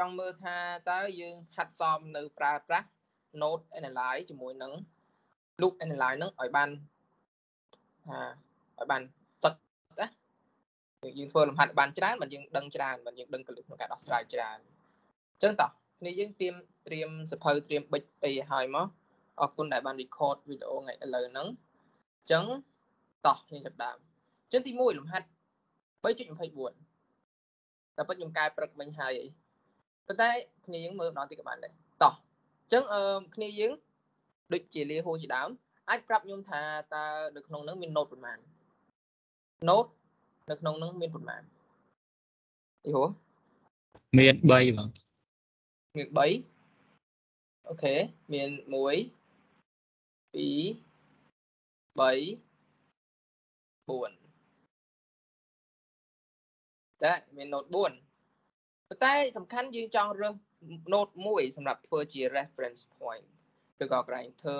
ចង់មើលថាតើយើងហាត់សមនៅប្រើប្រាស់ node analyze ជាមួយនឹង loop analyze ហ្នឹងឲ្យបានថាឲ្យបានសឹកណាយើងធ្វើលំហាត់បានច្រើនបើយើងដឹងច្រើនបើយើងដឹងកលិក្នុងការដោះស្រាយច្រើនអញ្ចឹងតោះគ្នាយើងត្រៀមត្រៀមសភៅត្រៀមប៊ិចអីឲ្យមកអរគុណដែលបាន record វីដេអូថ្ងៃឥឡូវហ្នឹងអញ្ចឹងតោះយើងចាប់ដើមអញ្ចឹងទី1លំហាត់3.24តែពិតខ្ញុំកែព្រឹកមិញហើយ ប៉ុន្តែគ្នាយើងមើលម្ដងទៀតក៏បានដែរតោះអញ្ចឹងអឺគ្នាយើងដូចជាលាហួរជាដើមអាចប្រាប់ខ្ញុំថាតើនៅក្នុងហ្នឹងមាន note ប្រមាណ note នៅក្នុងហ្នឹងមានប្រមាណយល់មាន3បងមាន3អូខេមាន1 2 3 4តែមាន note 4 ប៉ុន្តែសំខាន់យើងចង់រើស note មួយសម្រាប់ធ្វើជា reference point ឬក៏កន្លែងធ្វើ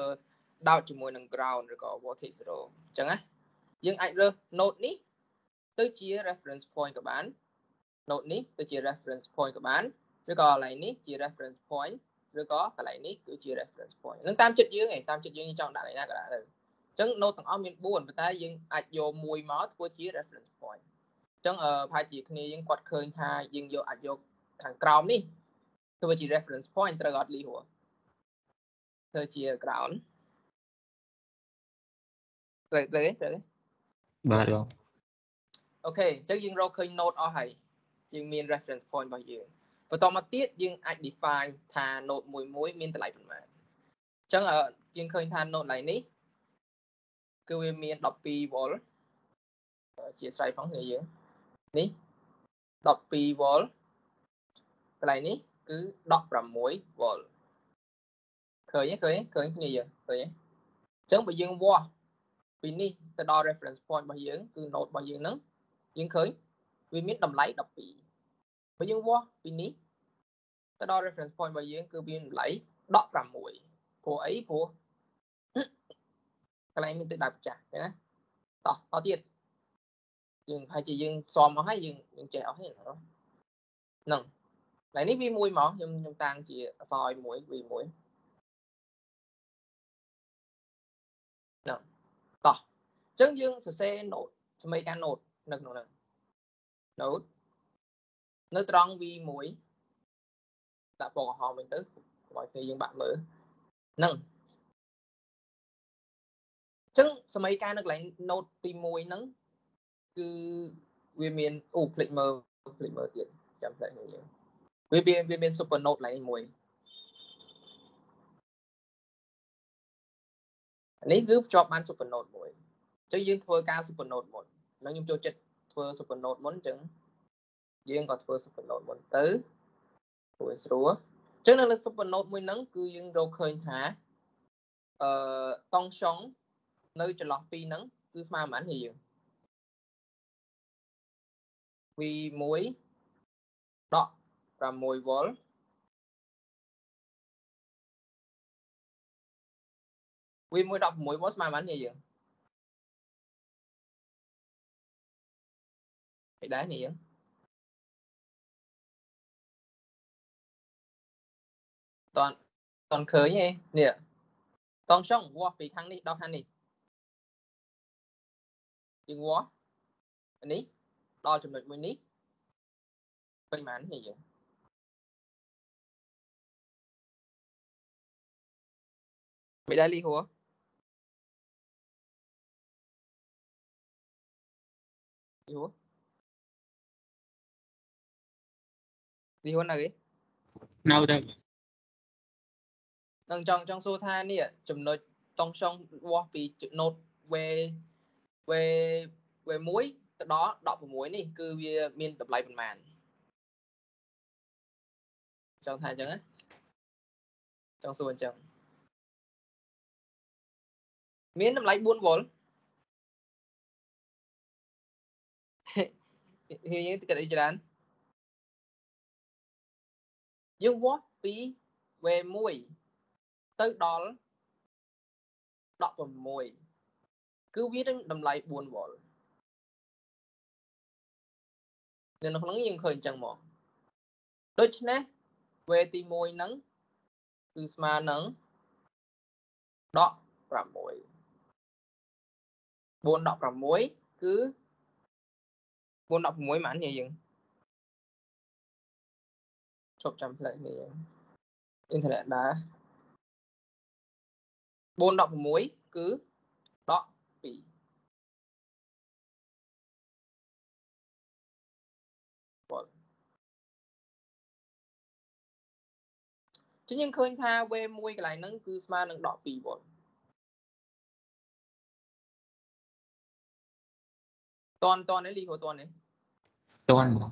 ដោតជាមួយនឹង ground ឬក៏ voltage 0អញ្ចឹងណាយើងអាចរើស node នេះទៅជា reference point ក៏បាន node នេះទៅជា reference point ក៏បានឬក៏កន្លែងនេះជា reference point ឬក៏កន្លែងនេះគឺជា reference point នឹងតាមចិត្តយើងឯងតាមចិត្តយើងចង់ដាក់ឯណាក៏ដាក់ទៅអញ្ចឹង node ទាំងអស់មាន4ប៉ុន្តែយើងអាចយកមួយមកធ្វើជា reference point អញ្ចឹងអឺប្រហែលជាគ្នាយើងគាត់ឃើញថាយើងយកអាចយក ខាងក្រោមនេះធ្វើជា reference point ត្រូវអត់លីហួរធ្វើជា ground ត្រូវត្រូវទេត្រូវទេបាទបងអូខេអញ្ចឹងយើងរកឃើញ node អស់ហើយយើងមាន reference point របស់យើងបន្តមកទៀតយើងអាច define ថា node មួយមួយមានតម្លៃប៉ុន្មានអញ្ចឹងយើងឃើញថា node ឡើយនេះគឺវាមាន12 volt ជាស្រ័យផងនេះយើងនេះ12 volt កន្លែងនេះគឺ16 volt ឃើញទេឃើញឃើញគ្នាយើងឃើញទេអញ្ចឹងបើយើងវាស់ពីនេះទៅដល់ reference point របស់យើងគឺ node របស់យើងហ្នឹងយើងឃើញវាមានតម្លៃ12បើយើងវាស់ពីនេះទៅដល់ reference point របស់យើងគឺវាតម្លៃ16ព្រោះអីព្រោះកន្លែងមានទឹកដៅម្ចាស់ណាតោះតទៀតយើងហើយជាយើងសមអស់ហើយយើងយើងចេះអស់ហើយហ្នឹង កន្លែងនេះវាមួយមកខ្ញុំខ្ញុំតាំងជាអសឲ្យមួយវាមួយហ្នឹងតោះអញ្ចឹងយើងសរសេរ note សមីការ note នៅក្នុងហ្នឹង note នៅត្រង់ v1 ដាក់ពណ៌ក្រហមវិញទៅកុំឲ្យគ្នាយើងបាក់មើលហ្នឹងអញ្ចឹងសមីការនៅកន្លែង note ទី1ហ្នឹងគឺវាមានអូផ្លេចមើលផ្លេចមើលទៀតចាំផ្លែនេះយើង វាវាមាន super note កន្លែងមួយនេះគឺភ្ជាប់បាន super node មួយអញ្ចឹងយើងធ្វើការ super node មុនហើយខ្ញុំចូលចិត្តធ្វើ super node មុនអញ្ចឹងយើងក៏ធ្វើ super node មុនទៅព្រោះស្រួលអញ្ចឹងនៅលើ super node មួយហ្នឹងគឺយើងរកឃើញថាអឺតង់ឆុងនៅចន្លោះពីរហ្នឹងគឺស្មើប៉ុន្មាននេះយើង V1 ដក 6 V វា1 16វ៉ុលស្មើប៉ុន្មាននេះយើងឯដែរនេះយើងតនតនឃើញទេនេះតងចង់វាស់ពីខាងនេះដល់ខាងនេះយើងវាស់នេះដល់ចំណុចមួយនេះពេញប៉ុន្មាននេះយើង មិនដែរលីហួរ Dijo. Dijo là gì? នៅទៅនឹងចង់ចង់សួរថានេះចំណុចតង់ចង់វាស់ពី note V V V1 ទៅដល់16នេះគឺវាមានតម្លៃប៉ុន្មានចង់ថាអញ្ចឹងណាចង់សួរអញ្ចឹង មានតម្លៃ4 V យើងគិតអីច្រើនយើងវាស់ពី V1 ទៅដល់16គឺវានឹងតម្លៃ4វ៉ុលនៅក្នុងនេះយើងឃើញអញ្ចឹងមកដូច្នេះវេទី1ហ្នឹងគឺស្មើនឹងដក6 4ដក6គឺ4ដក6ហ្មងនេះយើងជប់ចាំផ្លែនេះយើងអ៊ីនធឺណិតដែរ4ដក6គឺដក2ចឹងយើងឃើញថា V1 កន្លែងហ្នឹងគឺស្មើនឹងដក2វ៉ុលត នតននេះលីហូតននេះតន់បង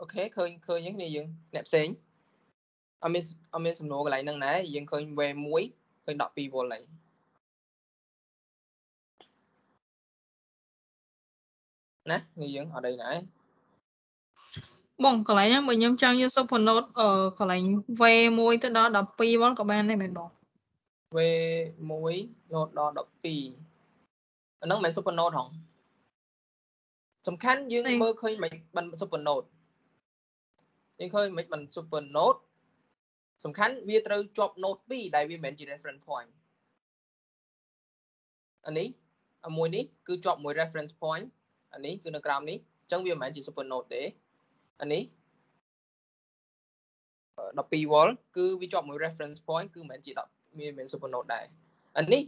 អូខេឃើញឃើញហ្នឹងនេះយើងអ្នកផ្សេងអត់មានអត់មានសំណួរកន្លែងហ្នឹងដែរយើងឃើញ V1 ឃើញ12វ៉ុលហើយណានេះយើងអត់អីណា បងកន្លែងហ្នឹងបើខ្ញុំចង់យក super note អឺកន្លែង V1 ទៅដល់12វ៉ុលក៏បានដែរមែនបង V1 note ដល់12អាហ្នឹងមិនមែន super note ហងសំខាន់យើងមើលឃើញមិនបាន super note យើងឃើញមិនបាន super note សំខាន់វាត្រូវជាប់ note 2ដែលវាមិនមែនជា reference point អានេះអាមួយនេះគឺជាប់មួយ reference point អានេះគឺនៅក្រោមនេះអញ្ចឹងវាមិនមែនជា super node ទេ អានេះ12 volt គឺវាជាប់មួយ reference point គឺមិនមែនជា10មានមិន super node ដែរអានេះ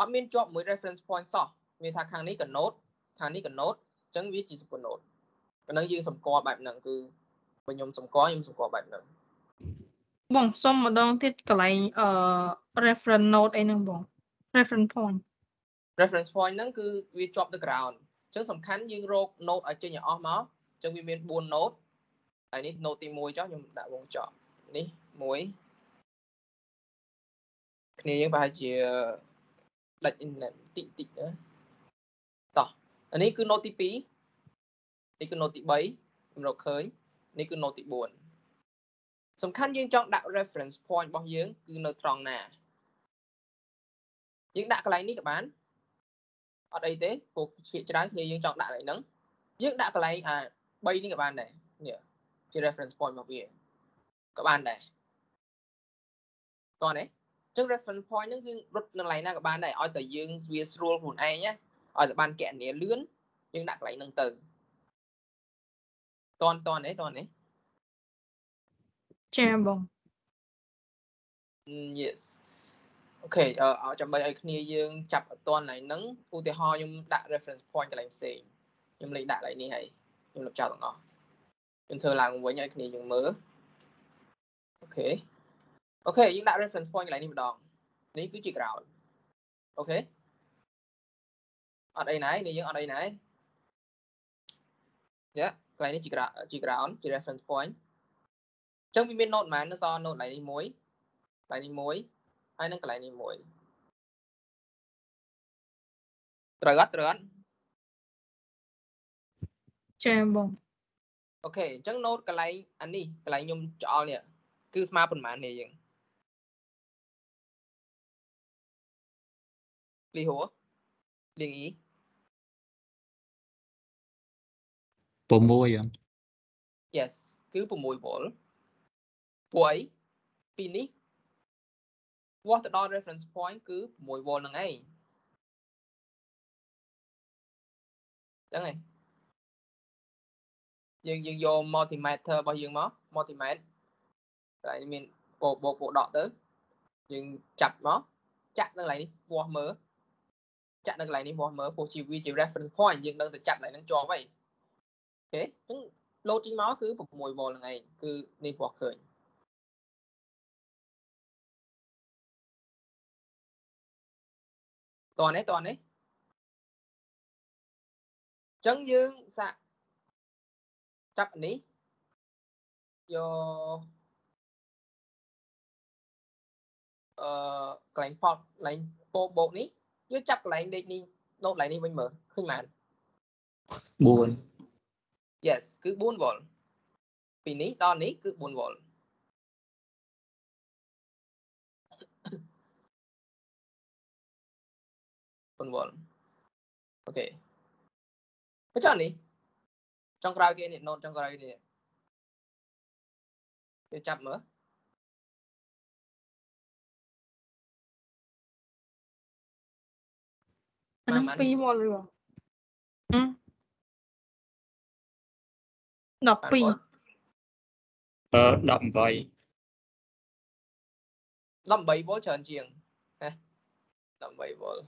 អត់មានជាប់មួយ reference point សោះមានថាខាងនេះក៏ node ខាងនេះក៏ node អញ្ចឹងវាជា super node ប៉ុណ្ណឹងយើងសម្គាល់បែបហ្នឹងគឺបើខ្ញុំសម្គាល់ខ្ញុំសម្គាល់បែបហ្នឹងបងសុំម្ដងទៀតកន្លែងអឺ reference note អីហ្នឹងបង reference point reference point ហ្នឹងគឺវាជាប់ទៅ ground អញ្ចឹងសំខាន់យើងរក node ឲ្យចេញឲ្យអស់មក អញ្ចឹងវាមាន4 node ហើយនេះ node ទី1ចុះខ្ញុំដាក់វងចោលនេះ1គ្នាយើងប្រហែលជាដាច់អ៊ីនធឺណិតតិចតិចណាតោះអានេះគឺ node ទី2នេះគឺ node ទី3ខ្ញុំរកឃើញនេះគឺ node ទី4សំខាន់យើងចង់ដាក់ reference point របស់យើង គឺនៅត្រង់ណាយើងដាក់កន្លែងនេះក៏បានអត់អីទេព្រោះភាគច្រើនគ្នាយើងចង់ដាក់កន្លែងហ្នឹងយើងដាក់កន្លែងអា 3នេះក៏បានដែរនេះជា reference point របស់វាក៏បានដែរតោះនេះអញ្ចឹង reference point ហ្នឹងយើងរត់នៅកន្លែងណាក៏បានដែរឲ្យតែយើងវាស្រួលខ្លួនឯងណាឲ្យតែបានកណនីលឿនយើងដាក់កន្លែងហ្នឹងទៅតនតននេះតននេះចាបង yes អូខេអឺចាំបីឲ្យគ្នាយើងចាប់អត់តាន់ឡើងហ្នឹងឧទាហរណ៍ខ្ញុំដាក់ reference point កន្លែងផ្សេងខ្ញុំលែងដាក់កន្លែងនេះហើយ ខ្ញុំលុបចោលទាំងអស់ខ្ញុំធ្វើឡើងវិញឲ្យគ្នាយើងមើល OK OK យើងដាក់ reference point កន្លែងនេះម្ដងនេះគឺជា ground អូខេអត់អីណានេះយើងអត់អីណាយ៉ាកន្លែងនេះជា ground ជា ground ជា reference point អញ្ចឹងវាមាន node ប៉ុន្មាននៅសល់ node កន្លែងនេះមួយកន្លែងនេះមួយហើយនឹងកន្លែងនេះមួយត្រូវអត់ត្រូវអត់ ចាបងអូខេអញ្ចឹង note កន្លែងអានេះកន្លែងខ្ញុំច្អល់នេះគឺស្មើប៉ុន្មាននេះយើងលីហួរលីងអ៊ី6បង yes គឺ6 volt ពួកអីពីនេះវាស់ទៅដល់ reference point គឺ6 volt ហ្នឹងឯងចឹងឯង យើងយើងយក multimeter របស់យើងមក multimeter កន្លែងនេះមានបោកបោកបោកដកទៅយើងចាប់មកចាក់នៅកន្លែងនេះវាស់មើលចាក់នៅកន្លែងនេះវាស់មើលពោះជាវាជា reference point យើងដឹងទៅចាប់កន្លែងហ្នឹងជាប់ហើយអូខេអញ្ចឹង load ចេញមកគឺ6 volt ហ្នឹងឯងគឺនេះវាស់ឃើញតោះនេះតោះនេះអញ្ចឹងយើងសាក់ ចាប់នេះយកអឺកន្លែងផតកន្លែងពោបោកនេះយើងចាប់កន្លែងលេខនេះណូតកន្លែងនេះវិញមើលឃើញបាន4 yes គឺ4 volt ពីនេះដល់នេះគឺ4 volt 4វ៉ុលអូខេបើចុះនេះ ចុងក្រោយគេនេះ note ចុងក្រោយនេះគេចាប់មើលអាហ្នឹងម៉ាន2វ៉ុលឬបងហឹមបានវ៉ុល12អឺ18 18វ៉ុលច្រើនជាងណា18វ៉ុល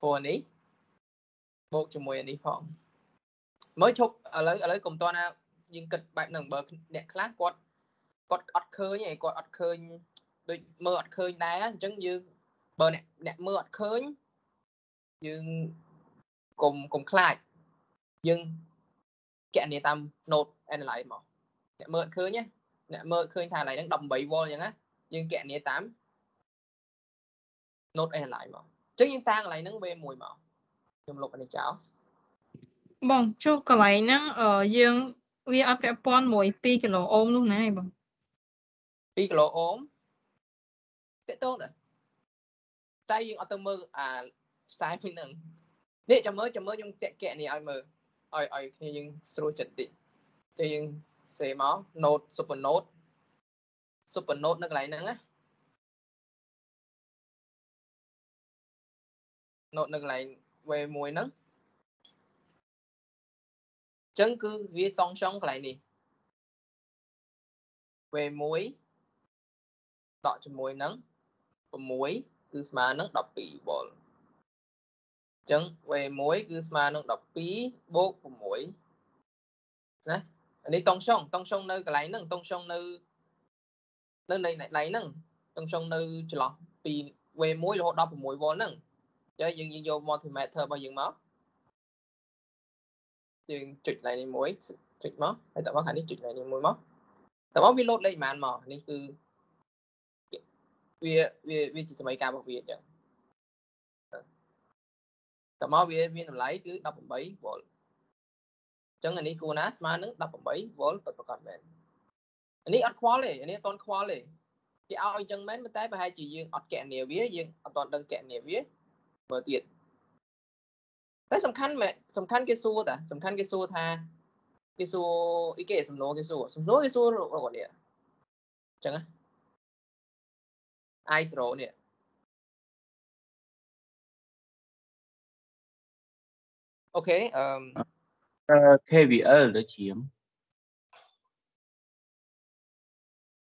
ព្រោះអានេះបូកជាមួយអានេះផង មើលឈប់ឥឡូវឥឡូវកុំតណាយើងគិតបែបហ្នឹងបើអ្នកខ្លះគាត់គាត់អត់ឃើញឯងគាត់អត់ឃើញដូចមើលអត់ឃើញដែរអញ្ចឹងយើងបើអ្នកអ្នកមើលអត់ឃើញយើងកុំកុំខ្លាចយើងកណនីតាម note analyze មកអ្នកមើលអត់ឃើញណាអ្នកមើលឃើញថាកន្លែងហ្នឹង18 volt អញ្ចឹងណាយើងកណនីតាម note analyze មកអញ្ចឹងយើងតាំងកន្លែងហ្នឹងវេមួយមកខ្ញុំលុបអានេះចោល បងចុះកន្លែងហ្នឹងអឺយើងវាអត់ពាក់ព័ន្ធមួយ2គីឡូអូមនោះណាឯងបង2គីឡូអូមតេតងតើតែយើងអត់ទៅមើលអាខ្សែពីហ្នឹងនេះចាំមើលចាំមើលខ្ញុំតាក់កែនេះឲ្យមើលឲ្យឲ្យគ្នាយើងស្រួលចិត្តតិចចុះយើងសេមក note super note super note នៅកន្លែងហ្នឹងណា note នៅកន្លែង V1 ហ្នឹងអញ្ចឹងគឺវាតង់ចុងកន្លែងនេះ V1 ដកជាមួយនឹង6គឺស្មើនឹង12វ៉ុលអញ្ចឹង V1 គឺស្មើនឹង12បូក6ណាអានេះតង់ចុងតង់ចុងនៅកន្លែងហ្នឹងតង់ចុងនៅនៅនៅកន្លែងហ្នឹងតង់ចុងនៅចន្លោះពី V1 រហូតដល់6វ៉ុលហ្នឹងចឹងយើងយើងយក multimeter របស់យើងមក យើងចុចកន្លែងនេះមួយចុចមកហើយតើមកខាងនេះចុចកន្លែងនេះមួយមកតើមកវា load លេខប៉ុន្មានមកនេះគឺវាវាវាជាសម័យកាលរបស់វាអញ្ចឹងតើមកវាមានតម្លៃគឺ18វ៉ុលអញ្ចឹងអានេះគួរណាស្មើនឹង18វ៉ុលពិតប្រាកដមែនអានេះអត់ខ្វល់ទេអានេះអត់តន់ខ្វល់ទេគេឲ្យអញ្ចឹងមែនប៉ុន្តែប្រហែលជាយើងអត់កណនាវាយើងអត់តន់ដឹងកណនាវាមើលទៀត តែសំខាន់មែនសំខាន់គេសួរតាសំខាន់គេសួរថាគេសួរអីគេសំណួរគេសួរសំណួរគេសួររកនេះអញ្ចឹងណា i0 នេះអូខេអឺ KVL ទៅជាង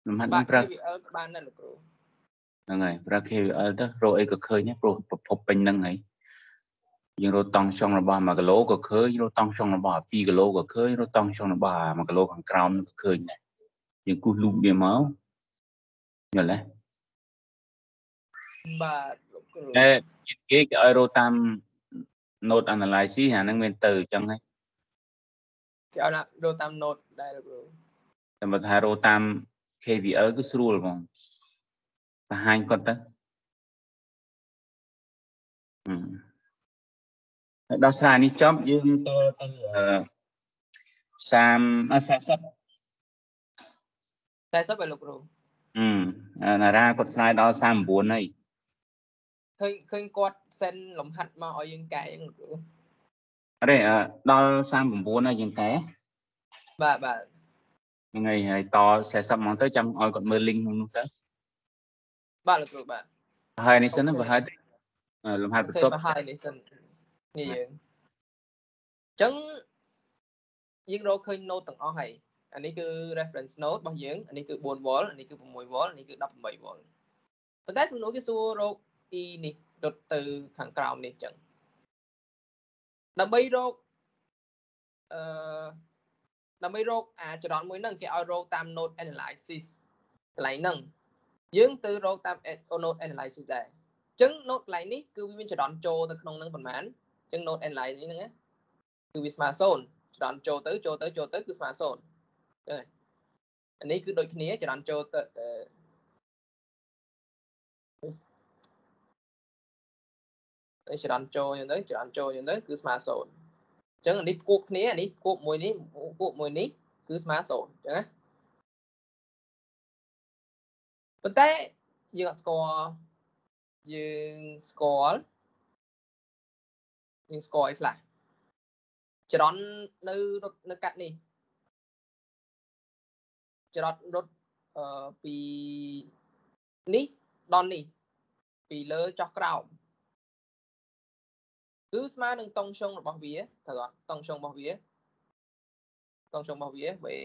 លំហាត់បានឹងក់ប្រើ KVL ក៏បានដែរលោកគ្រូហ្នឹងហើយប្រើ KVL ទៅរកអីក៏ឃើញដែរព្រោះប្រភពពេញហ្នឹងហើយ យើងរកតង់ចុងរបស់1គីឡូក៏ឃើញរកតង់ចុងរបស់2គីឡូក៏ឃើញរកតង់ចុងរបស់1គីឡូខាងក្រោមក៏ឃើញដែរយើងគូសលូបវាមកយល់ទេបាទលោកគ្រូតែគេគេឲ្យរកតាម node analysis អាហ្នឹងមានទៅអញ្ចឹងហើយគេឲ្យដាក់រកតាម note ដែរលោកគ្រូតែបើថារកតាម KVL គឺស្រួលហ្មងបង្ហាញគាត់ទៅហឹមហើយ ដល់ស្រ័យនេះចប់យើងទៅទៅអឺ30អ40 40ឲ្យលោកគ្រូអឺណារ៉ាគាត់ស្រាយដល់39ហើយឃើញឃើញគាត់សិនលំហាត់មកឲ្យយើងកែអញ្ចឹងលោកគ្រូអរេអឺដល់39ហើយយើងកែបាទបាទហ្នឹងហើយហើយត40ហ្មងទៅចាំឲ្យគាត់មើល link ក្នុងនោះទៅបាទលោកគ្រូបាទហើយនេះសិនណាបើហើយទៅអឺលំហាត់អូបន្ខេទាប់បាទហើយនេះសិន នេះយើងអញ្ចឹងយើងរកឃើញ note ទាំងអស់ហើយអានេះគឺ reference node របស់យើងអានេះគឺ4 volt អានេះគឺ6 volt អានេះគឺ18 volt ប៉ុន្តែសំណួរគេសួររក e នេះដុតទៅខាងក្រោមនេះអញ្ចឹងដើម្បីរកអឺដើម្បីរកអាចរន្តមួយហ្នឹងគេឲ្យរកតាម node analysis កន្លែងហ្នឹងយើងទៅរកតាម node analysis ដែរអញ្ចឹង node កន្លែងនេះគឺវាមានចរន្តចូលទៅក្នុងហ្នឹងប៉ុន្មាន អញ្ចឹង node analysis ហ្នឹងណាគឺវាស្មើ0ចរន្តចូលទៅចូលទៅចូលទៅគឺស្មើ0អញ្ចឹងហើយអានេះគឺដូចគ្នាចរន្តចូលទៅអឺតែចរន្តចូលយ៉ាងទៅចរន្តចូលយ៉ាងទៅគឺស្មើ0អញ្ចឹងអានេះគួបគ្នាអានេះគួបមួយនេះគួបមួយនេះគឺស្មើ0អញ្ចឹងណាប៉ុន្តែយើងអត់ស្គាល់យើងស្គាល់ យើងស្គាល់អីខ្លះចរន្តនៅរត់នៅកាត់នេះចរន្តរត់អឺពីនេះដល់នេះពីលើចុះក្រោមគឺស្មើនឹងតុងជុងរបស់វាត្រូវអត់តុងជុងរបស់វាតុងជុងរបស់វាវេ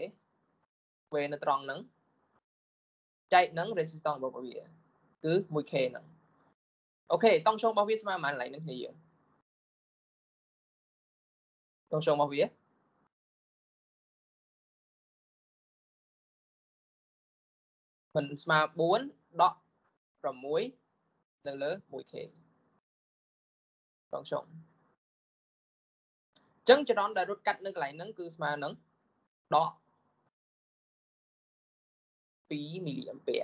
វេនៅត្រង់ហ្នឹងចែកនឹង resistance របស់វាគឺ 1k ហ្នឹងអូខេតុងជុងរបស់វាស្មើប៉ុន្មានកន្លែងហ្នឹងគ្នាយើង តុងជុងរបស់វាមិនស្មើ4ដក6នៅលើ 1k តុងជុងអញ្ចឹងចរន្តដែលរត់កាត់នៅកន្លែងហ្នឹងគឺស្មើនឹងដក2មីលីអាំពែ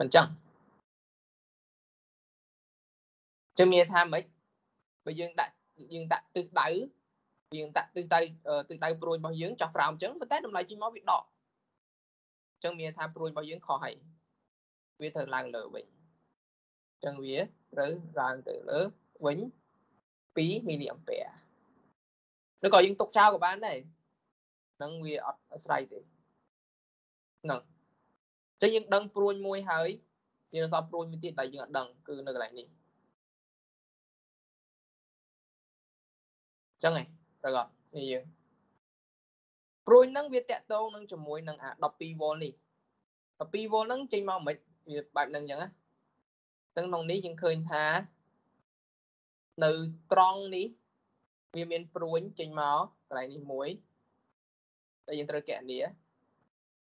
មិនចឹង ចឹងមានថាម៉េចបើយើងដាក់យើងដាក់ទិសដៅយើងដាក់ទិសដៅទិសដៅព្រួយរបស់យើងចោះក្រោមចឹងប៉ុន្តែតម្លៃចេញមកវាដកចឹងមានថាព្រួយរបស់យើងខុសហើយវាត្រូវឡើងលើវិញចឹងវាត្រូវឡើងទៅលើវិញ2មីលីអាំពែឬក៏យើងទុកចោលក៏បានដែរនឹងវាអត់អាស្រ័យទេហ្នឹងចឹងយើងដឹងព្រួយមួយហើយយើងសល់ព្រួយមួយទៀតដែលយើងអត់ដឹងគឺនៅកន្លែងនេះ ចឹងឯងត្រូវអត់នេះយើងព្រួយហ្នឹងវាតាក់ទងនឹងជាមួយនឹងអា12វ៉ុលនេះ12វ៉ុលហ្នឹងចេញមកមិនវាបែបហ្នឹងចឹងណាទាំងក្នុងនេះយើងឃើញថានៅត្រង់នេះវាមានព្រួញចេញមកកន្លែងនេះមួយដែលយើងត្រូវកណនា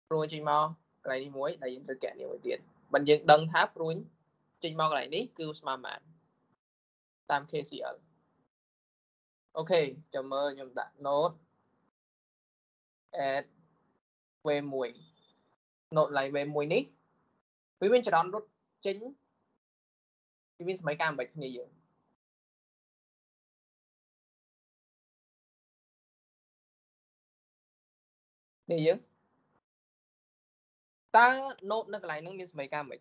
ព្រួញចេញមកកន្លែងនេះមួយដែលយើងត្រូវកណនាមួយទៀតបើយើងដឹងថាព្រួញចេញមកកន្លែងនេះគឺស្មើប៉ុន្មានតាម KCL អូខេចាំមើលខ្ញុំដាក់ note add v1 note line v1 នេះវាមានចរន្តរត់ចេញវាមានសម័យកាលមិនគ្នាយើងនេះយើងតើ note នៅកន្លែងហ្នឹងមានសម័យកាលមិន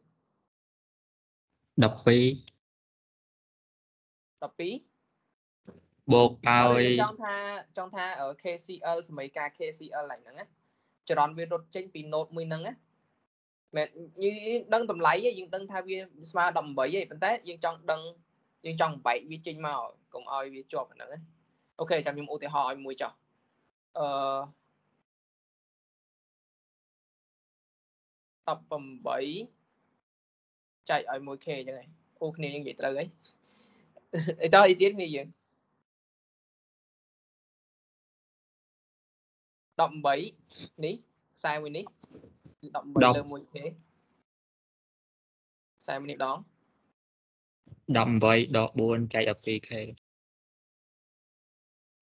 12 12 បូកឲ្យចង់ថាចង់ថា KCL សម័យកាល KCL ឡើងហ្នឹងណាចរន្តវារត់ចេញពី note មួយហ្នឹងណាមែនយើងដឹងតម្លៃយើងដឹងថាវាស្មើ18ឯងប៉ុន្តែយើងចង់ដឹងយើងចង់បែកវាចេញមកកុំឲ្យវាជាប់ហ្នឹងណាអូខេចាំខ្ញុំឧទាហរណ៍ឲ្យមួយចុះអឺ18ចែកឲ្យ 1k អញ្ចឹងឯងអូគ្នាយើងនិយាយត្រូវអីអីតើអីទៀតនេះយើង18 នេះខ្សែមួយនេះ18លើ 1k ខ្សែមួយនេះដង18ដក4ចែកដល់ 2k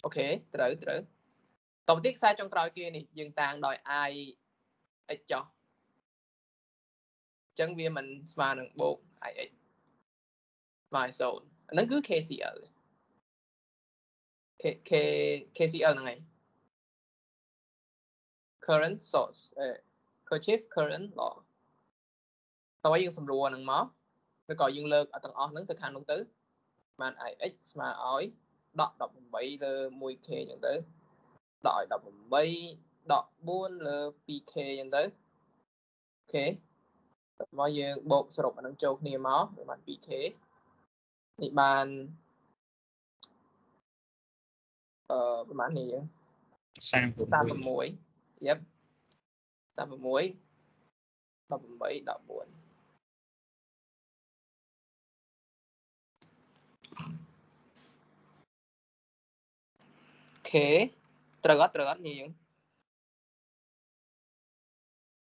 អូខេត្រូវត្រូវតទៅទៀតខ្សែចុងក្រោយគេនេះយើងតាំងដោយ i x ចុះចឹងវាមិនស្មើនឹងបូក ix ស្មើ0អាហ្នឹងគឺ KCL K K KCL ហ្នឹងឯង current source អឺ Kirchhoff current law តើយើងសម្រួលហ្នឹងមកឬក៏យើងលើកទាំងអស់ហ្នឹងទៅខាងនោះទៅបាន ix ស្មើឲ្យដក18លើ 1k អញ្ចឹងទៅដកឲ្យ18ដក4លើ 2k អញ្ចឹងទៅអូខេមកយើងបូកសរុបអានឹងចូលគ្នាមកវាបាន 2k នេះបានអឺប្រហែលនេះយើង36 យប់36 18 14 K ត្រូវអត់ត្រូវអត់នេះយើង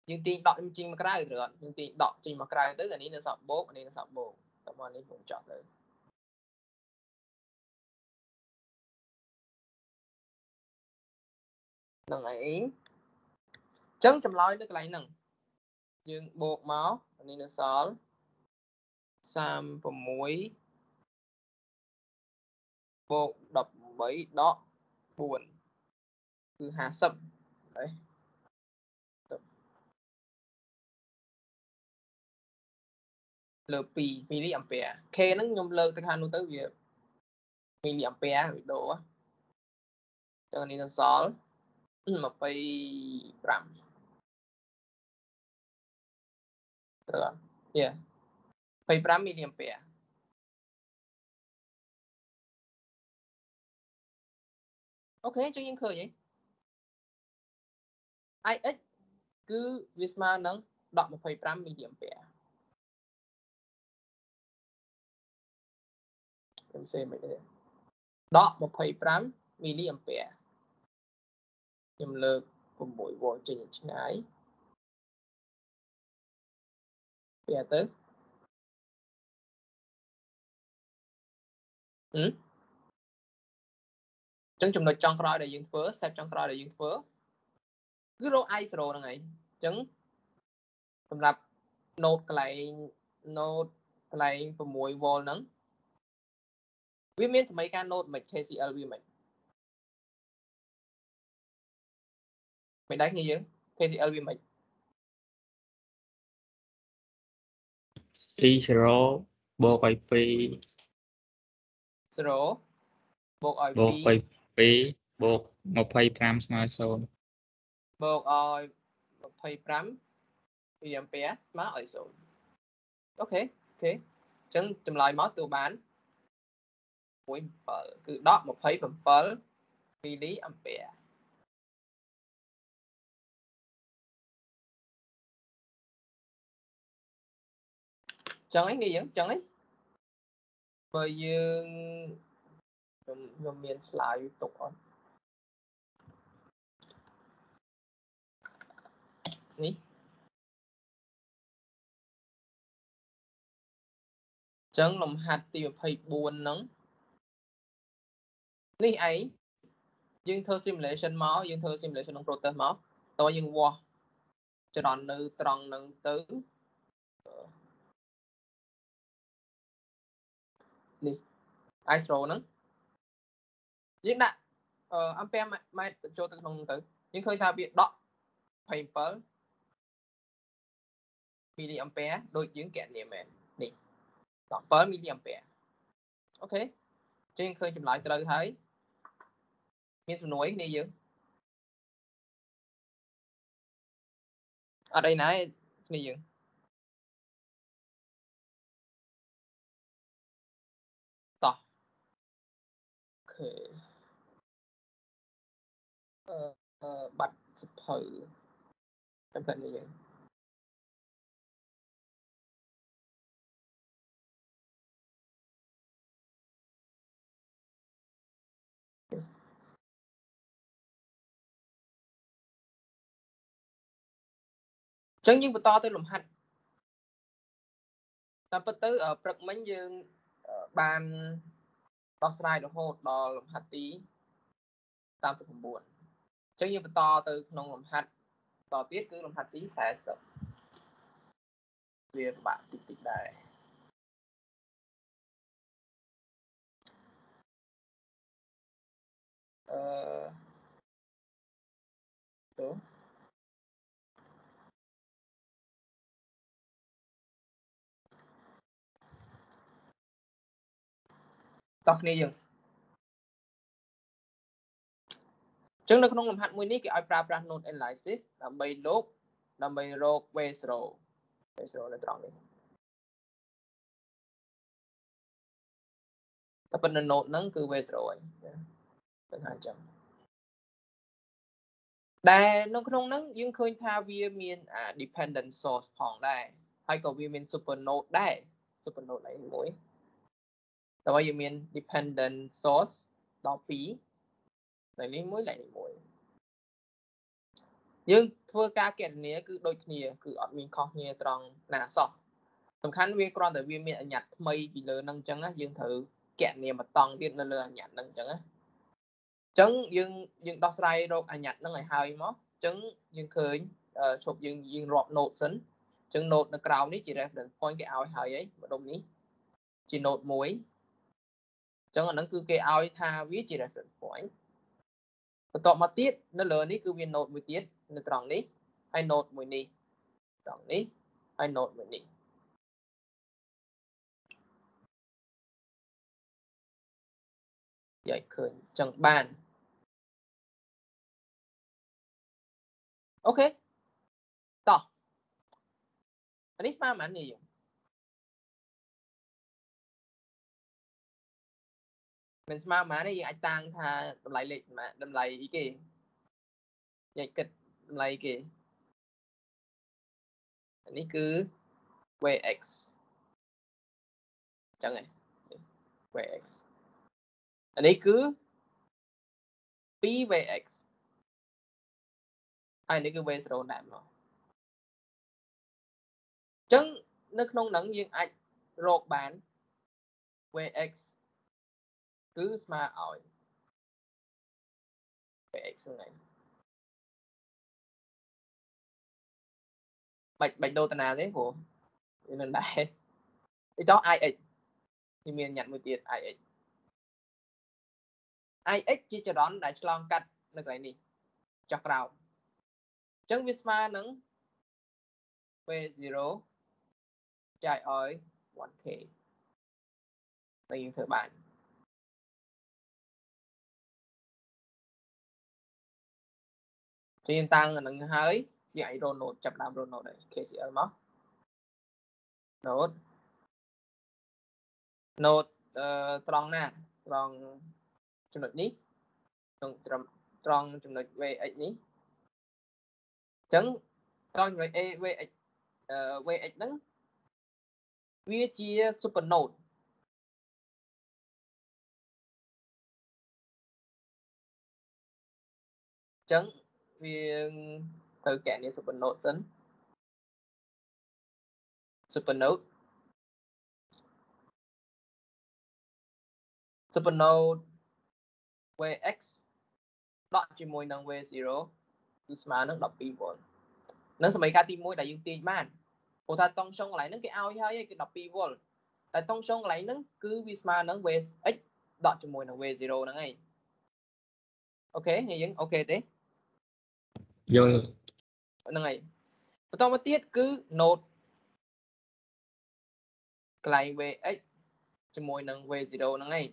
យើងទាញដកចេញមកក្រៅឬអត់យើងទាញដកចេញមកក្រៅទៅអានេះនៅសក់បូកអានេះនៅសក់បូកតែមកនេះខ្ញុំចប់ទៅនឹងឯង អញ្ចឹងចម្លើយនៅកន្លែងហ្នឹងយើងបូកមកអានេះនៅសល់36បូក18ដក4គឺ50ហើយលើ2 milli ampere k ហ្នឹងខ្ញុំលើកទៅខាងនោះទៅវា milli ampere វីដេអូចឹងនេះនឹងសល់25 ត្រូវអត់យេ25 milli ampere អូខេចឹងយើងឃើញហី IX គឺវាស្មើនឹង1025 milli ampere ខ្ញុំសេមិនទេដក25 milli ampere ខ្ញុំលើក6 volt ចេញឆ្ងាយ វាទៅហឹមចឹងចំណុចចុងក្រោយដែលយើងធ្វើ step ចុងក្រោយដែលយើងធ្វើគឺរក i0 ហ្នឹងឯងចឹងសម្រាប់ node កន្លែង node កន្លែង6 volt ហ្នឹងវាមានសមីការ node មិន KCL វាមិនមិនដែរគ្នាយើង KCL វាមិន E0 បូកឲ្យ2 0បូកឲ្យបូកឲ្យ2បូក25ស្មើ0 2បូកឲ្យ25មីអាំពែស្មើឲ្យ0អូខេអូខេអញ្ចឹងចម្លើយមកទូបាន17គឺដក27មីលីអាំពែ ចឹងឯងនេះយើងចឹងឯងបើយើងខ្ញុំខ្ញុំមាន slide ទុកអត់នេះចឹងលំហាត់ទី24ហ្នឹងនេះឯងយើងធ្វើ simulation មកយើងធ្វើ simulation ក្នុង process មកតើយើងវាស់ចរន្តនៅត្រង់ហ្នឹងទៅ ISO ហ្នឹងយើងដាក់អអំពែម៉ែត្រចូលទៅក្នុងទៅយើងឃើញថាវាដក27មីលីអំពែដូចយើងកណនាមែននេះ17មីលីអំពែអូខេចឹងឃើញចម្លើយត្រូវហើយមានសំណួរនេះយើងអត់អីណាគ្នាយើង ខេអឺបាត់សភៅចាំតែនេះយើងចឹងយើងបន្តទៅលំហាត់តាមពិតទៅព្រឹកមិញយើងបាន ដោះស្រាយរហូតដល់លំហាត់ទី39អញ្ចឹងយើងបន្តទៅក្នុងលំហាត់តទៀតគឺលំហាត់ទី40វាពិបាកតិចតិចដែរអឺទៅ តោះគ្នាយើងចឹងនៅក្នុងលំហាត់មួយនេះគេឲ្យប្រើប្រាស់ node analysis ដើម្បីលោកដើម្បីរក V0 V0 នៅត្រង់នេះតែប៉ុន្តែ node ហ្នឹងគឺ V0 ហើយទៅហើយចឹងដែលនៅក្នុងហ្នឹងយើងឃើញថាវាមាន dependent source ផងដែរហើយក៏វាមាន super node ដែរ super node អីមួយ តែว่าយើងមាន dependent source ដល់2ហើយនេះមួយឡើងនេះមួយយើងធ្វើការកណនាគឺដូចគ្នាគឺអត់មានខុសគ្នាត្រង់ណាសោះសំខាន់វាគ្រាន់តែវាមានអញ្ញត្តិថ្មីពីលើហ្នឹងអញ្ចឹងយើងត្រូវកណនាមកតង់ទៀតនៅលើអញ្ញត្តិហ្នឹងអញ្ចឹងណាអញ្ចឹងយើងយើងដោះស្រាយរកអញ្ញត្តិហ្នឹងឲ្យហើយមកអញ្ចឹងយើងឃើញឈប់យើងយើងរាប់ note សិនអញ្ចឹង note នៅក្រោមនេះជា reference point គេឲ្យហើយហីម្ដុំនេះជា note 1 អញ្ចឹងអាហ្នឹងគឺគេឲ្យថាវាជា reference point បន្ទាប់មកទៀតនៅលើនេះគឺវា node មួយទៀតនៅត្រង់នេះហើយ node មួយនេះត្រង់នេះហើយ node មួយនេះយាយឃើញអញ្ចឹងបានអូខេតោះអានេះស្មើមិននេះយើង មិនស្មើប៉ុន្មានទេយើងអាចតាំងថាតម្លៃលេខប៉ុន្មានតម្លៃអីគេនិយាយគិតតម្លៃគេអានេះគឺ vx ចឹងឯង vx អានេះគឺ 2vx ហើយនេះគឺ v0 ដែរមកចឹងនៅក្នុងហ្នឹងយើងអាចរកបាន vx គឺស្មើឲ្យ vx ហ្នឹងឯងបាច់បាច់ដូរតាណាទេព្រោះវានឹងដែរទីចោះ ix វាមានញ៉ាត់មួយទៀត ix ix ជាចរន្តដែលឆ្លងកាត់នៅកន្លែងនេះចុះក្រោមអញ្ចឹងវាស្មើនឹង v0 ចាយឲ្យ 1k តែយើងធ្វើបាន យើងតាំងអានឹងហើយយើងអាចរក node ចាប់ដើមរក node ដែរ KCL មក node node អឺត្រង់ណាត្រង់ចំណុចនេះក្នុងត្រង់ត្រង់ចំណុច VX នេះអញ្ចឹងត្រង់ចំណុច A VX អឺ VX ហ្នឹងវាជា super node អញ្ចឹងវាទៅកណនី super node សិន super node super node vx ដកជាមួយនឹង v0 គឺស្មើនឹង12 v នឹងសមីការទី1ដែលយើងទាញបានព្រោះថាតង់ចុងកន្លែងហ្នឹងគេឲ្យហើយគឺ12 v តែតង់ចុងកន្លែងហ្នឹងគឺវាស្មើនឹង vx ដកជាមួយនឹង v0 ហ្នឹងឯងអូខេយើងអូខេទេ យល់ហ្នឹងហើយបន្តមកទៀតគឺ node កន្លែង vx ជាមួយនឹង v0 ហ្នឹងឯង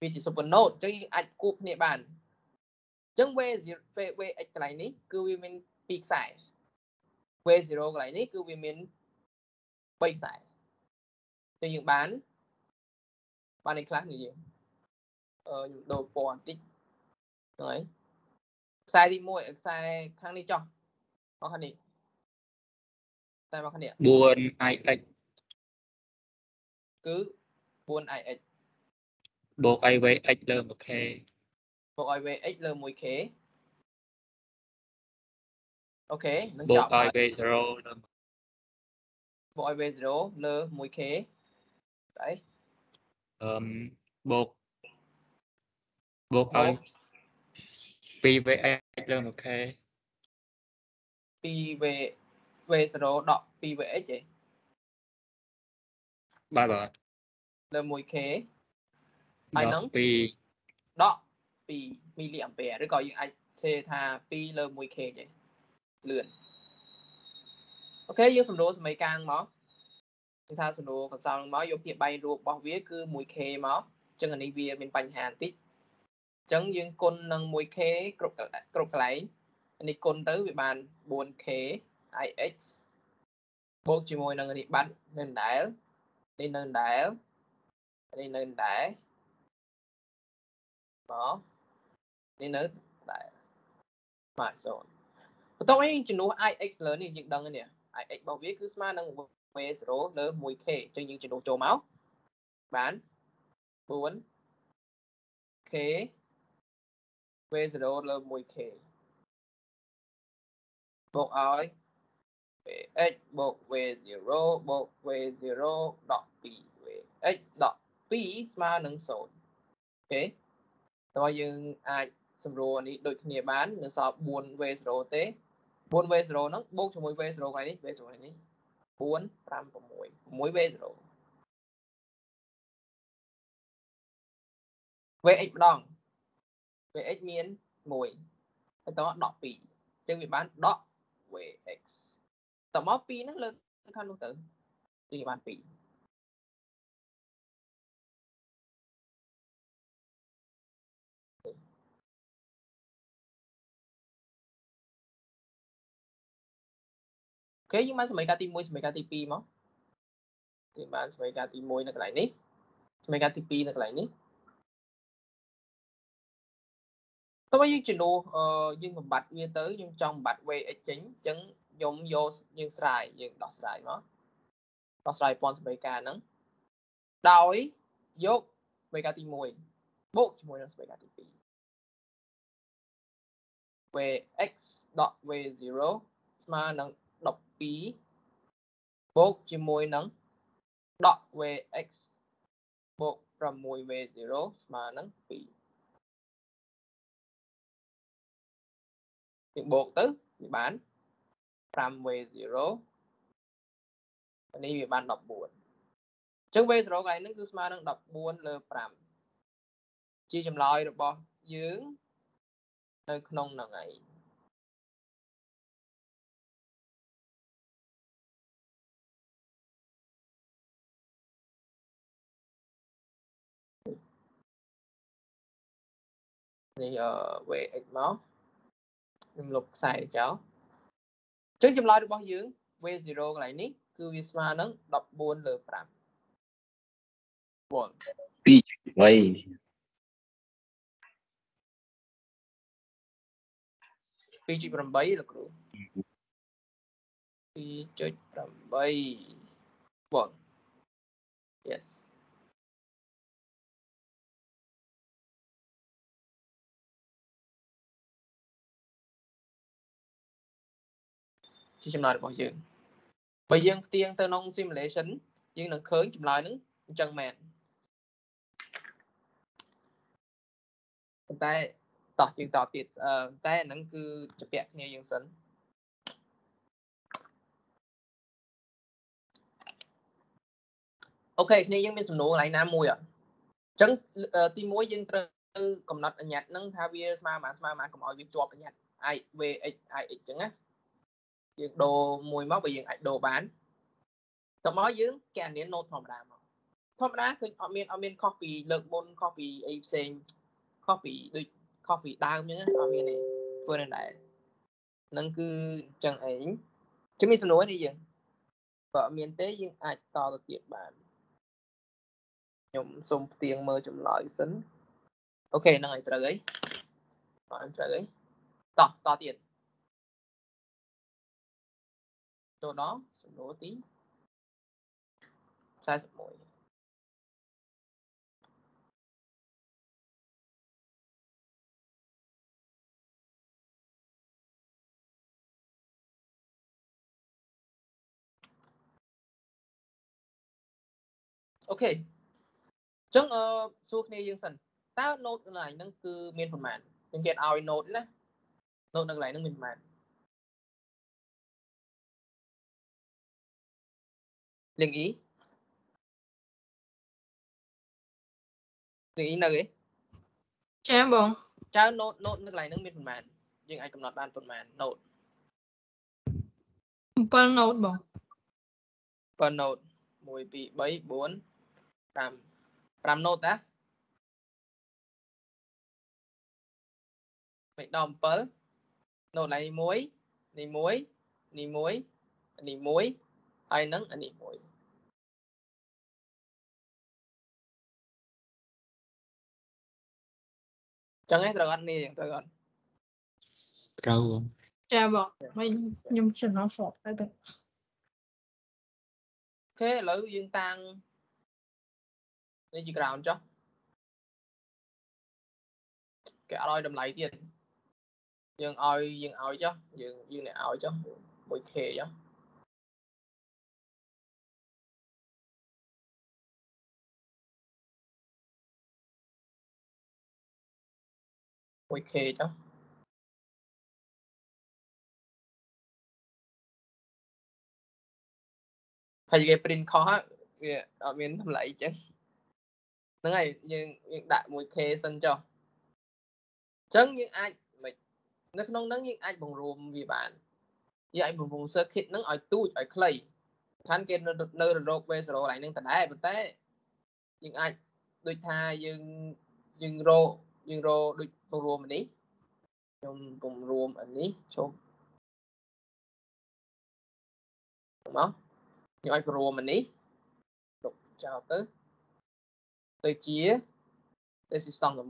វាជា super node អញ្ចឹងយើងអាចគូបគ្នាបានអញ្ចឹង v0 vx កន្លែងនេះគឺវាមាន2ខ្សែ v0 កន្លែងនេះគឺវាមាន3ខ្សែអញ្ចឹងយើងបានបាននេះខ្លះនេះយើងអឺខ្ញុំដូរពណ៌បន្តិចហ្នឹងហើយ ខ្សែទី1ខ្សែខាងនេះចុះមកខាងនេះខ្សែមកខាងនេះ 4 ix គឺ 4ix បូក ivx លើ 1k បូកឲ្យ vx លើ 1k អូខេនឹងបូចកប់ហើយ ivx 0លើបូកឲ្យ v0 លើ 1k ស្អីអឺមបូកបូកបូឲ្យក 2vx លើ 1k 2v v0 ដក 2vx ឯងបាទបាទលើ 1k ហើយនឹង2ដក2មីលីអាំពែឬក៏យើងអាចឆេថា2លើ 1k ចេះលឿនអូខេយើងសម្រួលសមីការមកគឺថាសម្រួលកន្សោលមកយកភាពបែងរូបរបស់វាគឺ 1k មកអញ្ចឹងអានេះវាមានបញ្ហាបន្តិច អញ្ចឹងយើងគុណនឹង 1k គ្រប់គ្រប់កន្លែងអានេះគុណទៅវាបាន 4k ix បូកជាមួយនឹងនេះបាត់នៅដដែលនេះនៅដដែលនេះនៅដដែលមកនេះនៅដែរបាទសូនបន្ទាប់នេះជំនួស ix លើនេះយើងដឹងហើយនេះ ix របស់វាគឺស្មើនឹង v0 លើ 1k អញ្ចឹងយើងជំនួសចូលមកបាន 4k v0 លើ 1k បូកឲ្យ vx បូក v0 បូក v0 ដក 2vx ដក2ស្មើនឹង0អូខេតើយើងអាចសម្រួលនេះដូចគ្នាបាននៅសល់ 4v0 ទេ 4v0 ហ្នឹងបូកជាមួយ v0 កន្លែងនេះ v0 កន្លែងនេះ4 5 6 6v0 vx ម្ដង vx មាន1ហើយតោះ12អញ្ចឹងវាបានដក vx តមក2ហ្នឹងលើកខាងនោះទៅវាបាន2អូខេយើងបានសមីការទី1សមីការទី2មកយើងបានសមីការទី1នៅកន្លែងនេះសមីការទី2នៅកន្លែងនេះ តើយើងជំនួសអឺយើងបំបត្តិវាទៅយើងចង់បំបត្តិ VX ចេញអញ្ចឹងខ្ញុំយកយើងស្រាយយើងដោះស្រាយមកដោះស្រាយពន្ធសមីការហ្នឹងដោយយកសមីការទី1បូកជាមួយនឹងសមីការទី2 vx v0 ស្មើនឹង12បូកជាមួយនឹងដក vx បូក 6v0 ស្មើនឹង2 យើងបូកទៅវាបាន 5v0 នេះវាបាន14អញ្ចឹង v0 កន្លែងហ្នឹងគឺស្មើនឹង14លើ5ជាចម្លើយរបស់យើងនៅក្នុងហ្នឹងឯងនេះអឺ vx មក ខ្ញុំលុបខ្សែចោលអញ្ចឹងចម្លើយរបស់យើង v0 កន្លែងនេះគឺវាស្មើនឹង14លើ5វ៉ល2.8 2.8លោកគ្រូ2.8វ៉ល yes ជាចម្លើយរបស់យើងបើយើងផ្ទៀងទៅក្នុង simulation យើងនឹងឃើញចម្លើយហ្នឹងអញ្ចឹងមែនប៉ុន្តែតោះយើងតទៀតអឺតែហ្នឹងគឺជាពាក់គ្នាយើងសិនអូខេគ្នាយើងមានសំណួរកន្លែងណាមួយអត់អញ្ចឹងទី1យើងត្រូវកំណត់អញ្ញត្តិហ្នឹងថាវាស្មើប៉ុន្មានស្មើប៉ុន្មានកុំឲ្យវាជាប់អញ្ញត្តិ i vx ix អញ្ចឹងណា យើងដូរមួយមកបើយើងអាចដូរបានតមកយើងកណនា note ធម្មតាមកធម្មតាឃើញអត់មានអត់មានខុសពីលើកមុនខុសពីអីផ្សេងខុសពីដូចខុសពីដើមអញ្ចឹងអត់មានទេធ្វើនៅដែរនឹងគឺអញ្ចឹងឯងជិះមានសំណួរនេះយើងបើអត់មានទេយើងអាចតទៅទៀតបានខ្ញុំសូមផ្ទៀងមើលចម្លើយសិនអូខេហ្នឹងហើយត្រូវហើយអត់ត្រូវហើយតោះតទៀត ចូលដល់សំណួរទី41អូខេអញ្ចឹងអឺសួរគ្នាយើងសិនតើ note កន្លែងហ្នឹងគឺមានប្រមាណយើងគេឲ្យ note ណា note នៅកន្លែងហ្នឹងមានប្រមាណ លៀងអ៊ីលៀងអ៊ីនៅឯចាបងចៅ note note នៅកន្លែងហ្នឹងមានប្រមាណយើងអាចកំណត់បានប្រមាណ note 7 note បង7 note 1 2 3 4 5 5 nốt á vậy đom 7 nốt này 1នេះ1នេះ1នេះ1ហើយនឹងនេះ1 ចឹងឯងត្រូវអត់នេះត្រូវអត់ត្រូវបងចាបងមិនខ្ញុំចំណងស្របទៅទៅអូខេឥឡូវយើងតាំងនេះជា ground ចុះគេអត់ឲ្យតម្លៃទៀតយើងឲ្យយើងឲ្យចុះយើងយើងអ្នកឲ្យចុះ 1k ចុះ មួយ k ចុះហើយគេ print ខុសវាអត់មានតម្លៃអញ្ចឹងហ្នឹងហើយយើងយើងដាក់ 1k សិនចុះអញ្ចឹងយើងអាចមិននៅក្នុងហ្នឹងយើងអាចបង្រួមវាបានយើងអាចបង្រួម circuit ហ្នឹងឲ្យទូចឲ្យខ្លីឋានគេនៅនៅរលក V0 កន្លែងហ្នឹងដដែលប៉ុន្តែយើងអាចដូចថាយើងយើងរកយើងរកដូចបង្រួមនេះខ្ញុំបង្រួមអានេះចុះមកខ្ញុំឲ្យព្រមនេះទុកចោលទៅទៅជាទៅស៊ីសង6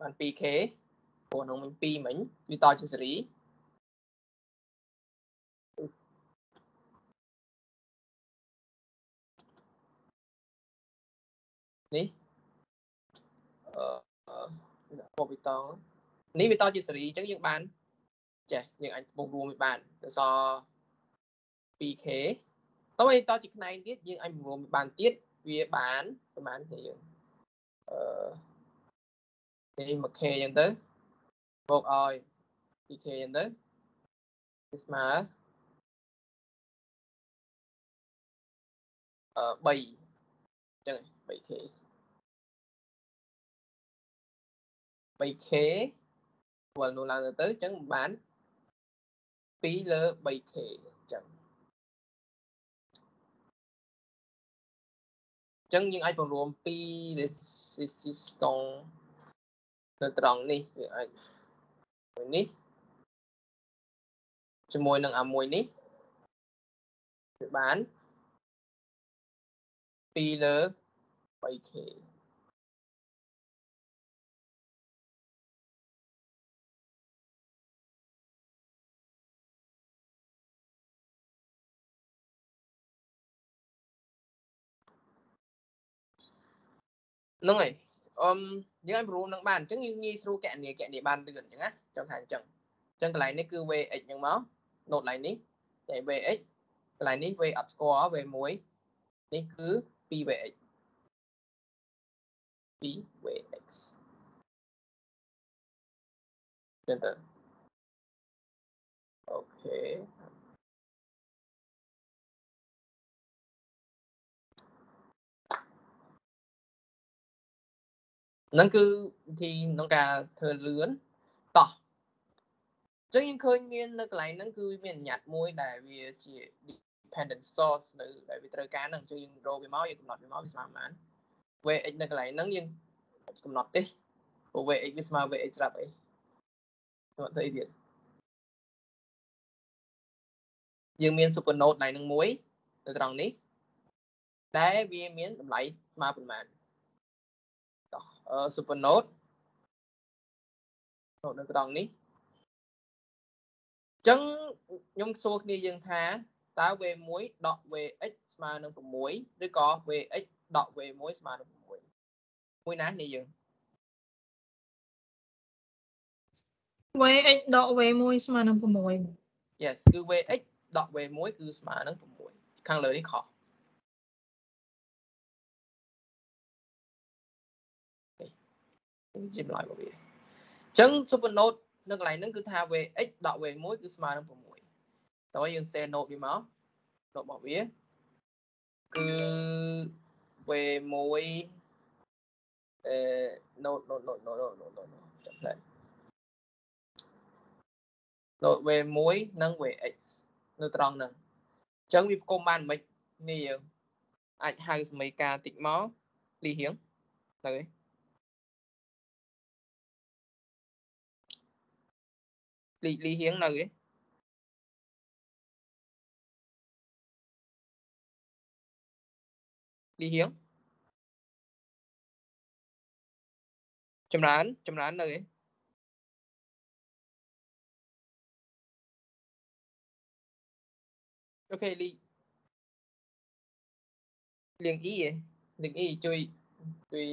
បាន 2k ព្រោះក្នុងមិញ2មិញវាតជាសេរីនេះអឺដាក់ ពណ៌បៃតងនេះវាតជាសេរីអញ្ចឹងយើងបានចេះយើងអាចបូករួមវាបានដល់ស 2k តោះវាតជាផ្នែកទៀតយើងអាចរួមវាបានទៀតវាបានប្រហែលគ្នាយើងអឺនេះ 1k អញ្ចឹងទៅបូកឲ្យ 2k អញ្ចឹងទៅស្មើអឺ3អញ្ចឹង 3k 3k វល់នោះឡើងទៅអញ្ចឹងបាន2លើ 3k អញ្ចឹងអញ្ចឹងយើងអាចបង្រួម2 resistance នៅត្រង់នេះវាអាចមួយនេះជាមួយនឹងអាមួយនេះវាបាន2លើ 3k ហ្នឹងហើយអឺមយើងឲ្យរួមនឹងបានអញ្ចឹងយើងងាយស្រួលកណនីកណនីបានលឿនអញ្ចឹងណាចង់ថាអញ្ចឹងអញ្ចឹងកន្លែងនេះគឺ vx អញ្ចឹងមក note កន្លែងនេះតែ vx កន្លែងនេះ v អត់ស្គាល់ v1 នេះគឺ 2vx 2vx ចឹងទៅអូខេ ហ្នឹងគឺវិធីក្នុងការធ្វើលឿនតោះអញ្ចឹងយើងឃើញមាននៅកន្លែងហ្នឹងគឺមានអញ្ញត្តិមួយដែលវាជា dependent source នៅដែលវាត្រូវការហ្នឹងអញ្ចឹងយើងរកវាមកយើងកំណត់វាមកវាស្មើប៉ុន្មាន vx នៅកន្លែងហ្នឹងយើងកំណត់ទេព្រោះ vx វាស្មើ vx ស្រាប់អីទៅអីទៀតយើងមាន super node ដៃនឹងមួយនៅត្រង់នេះដែលវាមានតម្លៃស្មើប៉ុន្មាន super node node នៅត្រង់នេះអញ្ចឹងខ្ញុំសួរគ្នាយើងថាតើ v1 ដក vx ស្មើនឹង6ឬក៏ vx ដក v1 ស្មើនឹង6មួយណានេះយើង vx ដក v1 ស្មើនឹង6 Yes គឺ vx ដក v1 គឺស្មើនឹង6ខាងលើនេះខុស ជាចម្លើយរបស់វាអញ្ចឹង super node នៅកន្លែងហ្នឹងគឺថា vx ដក v1 គឺស្មើនឹង6តើយើង set node វាមក node របស់វាគឺ v1 អឺ node node node node node node ចាំផ្លែ node v1 និង vx នៅត្រង់ហ្នឹងអញ្ចឹងវាផ្គុំបានមិននេះយើងអាចហៅសមីការតិចមកលីហៀងទៅឯ លីលីហៀងនៅឯលីហៀងចម្រើនចម្រើននៅឯអូខេលីលៀងអ៊ីលៀងអ៊ីជួយជួយ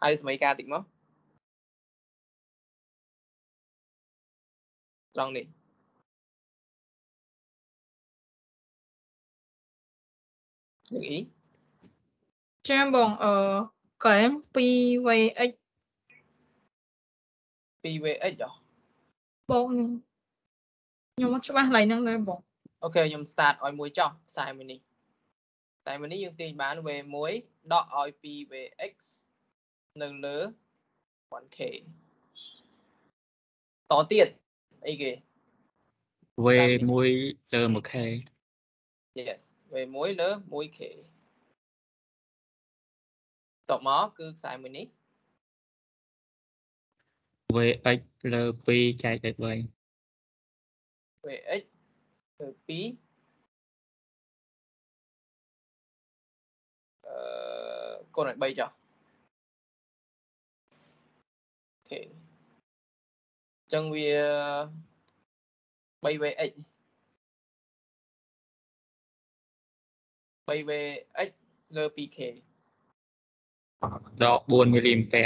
ហៅសមីការតិចមក ត្រង់នេះលៀងអ៊ីចាបងអឺកែម 2vx 2vx ហ៎បងខ្ញុំអត់ច្បាស់កន្លែងហ្នឹងដែរបងអូខេខ្ញុំ start ឲ្យមួយចុះខ្សែមួយនេះតែមួយនេះយើងទាញបាន v1 ដកឲ្យ 2vx នៅលើ 1k តទៀត អីគេ v1 លើ 1k yes v1 លើ 1k តបមកគឺខ្សែមួយនេះ vx លើ2ចែកដោយ vx លើ2អឺកូនឲ្យ3ចុះអូខេអញ្ចឹងវា 3vx 3vx លើ 2k ដក4មីលីអាំពែ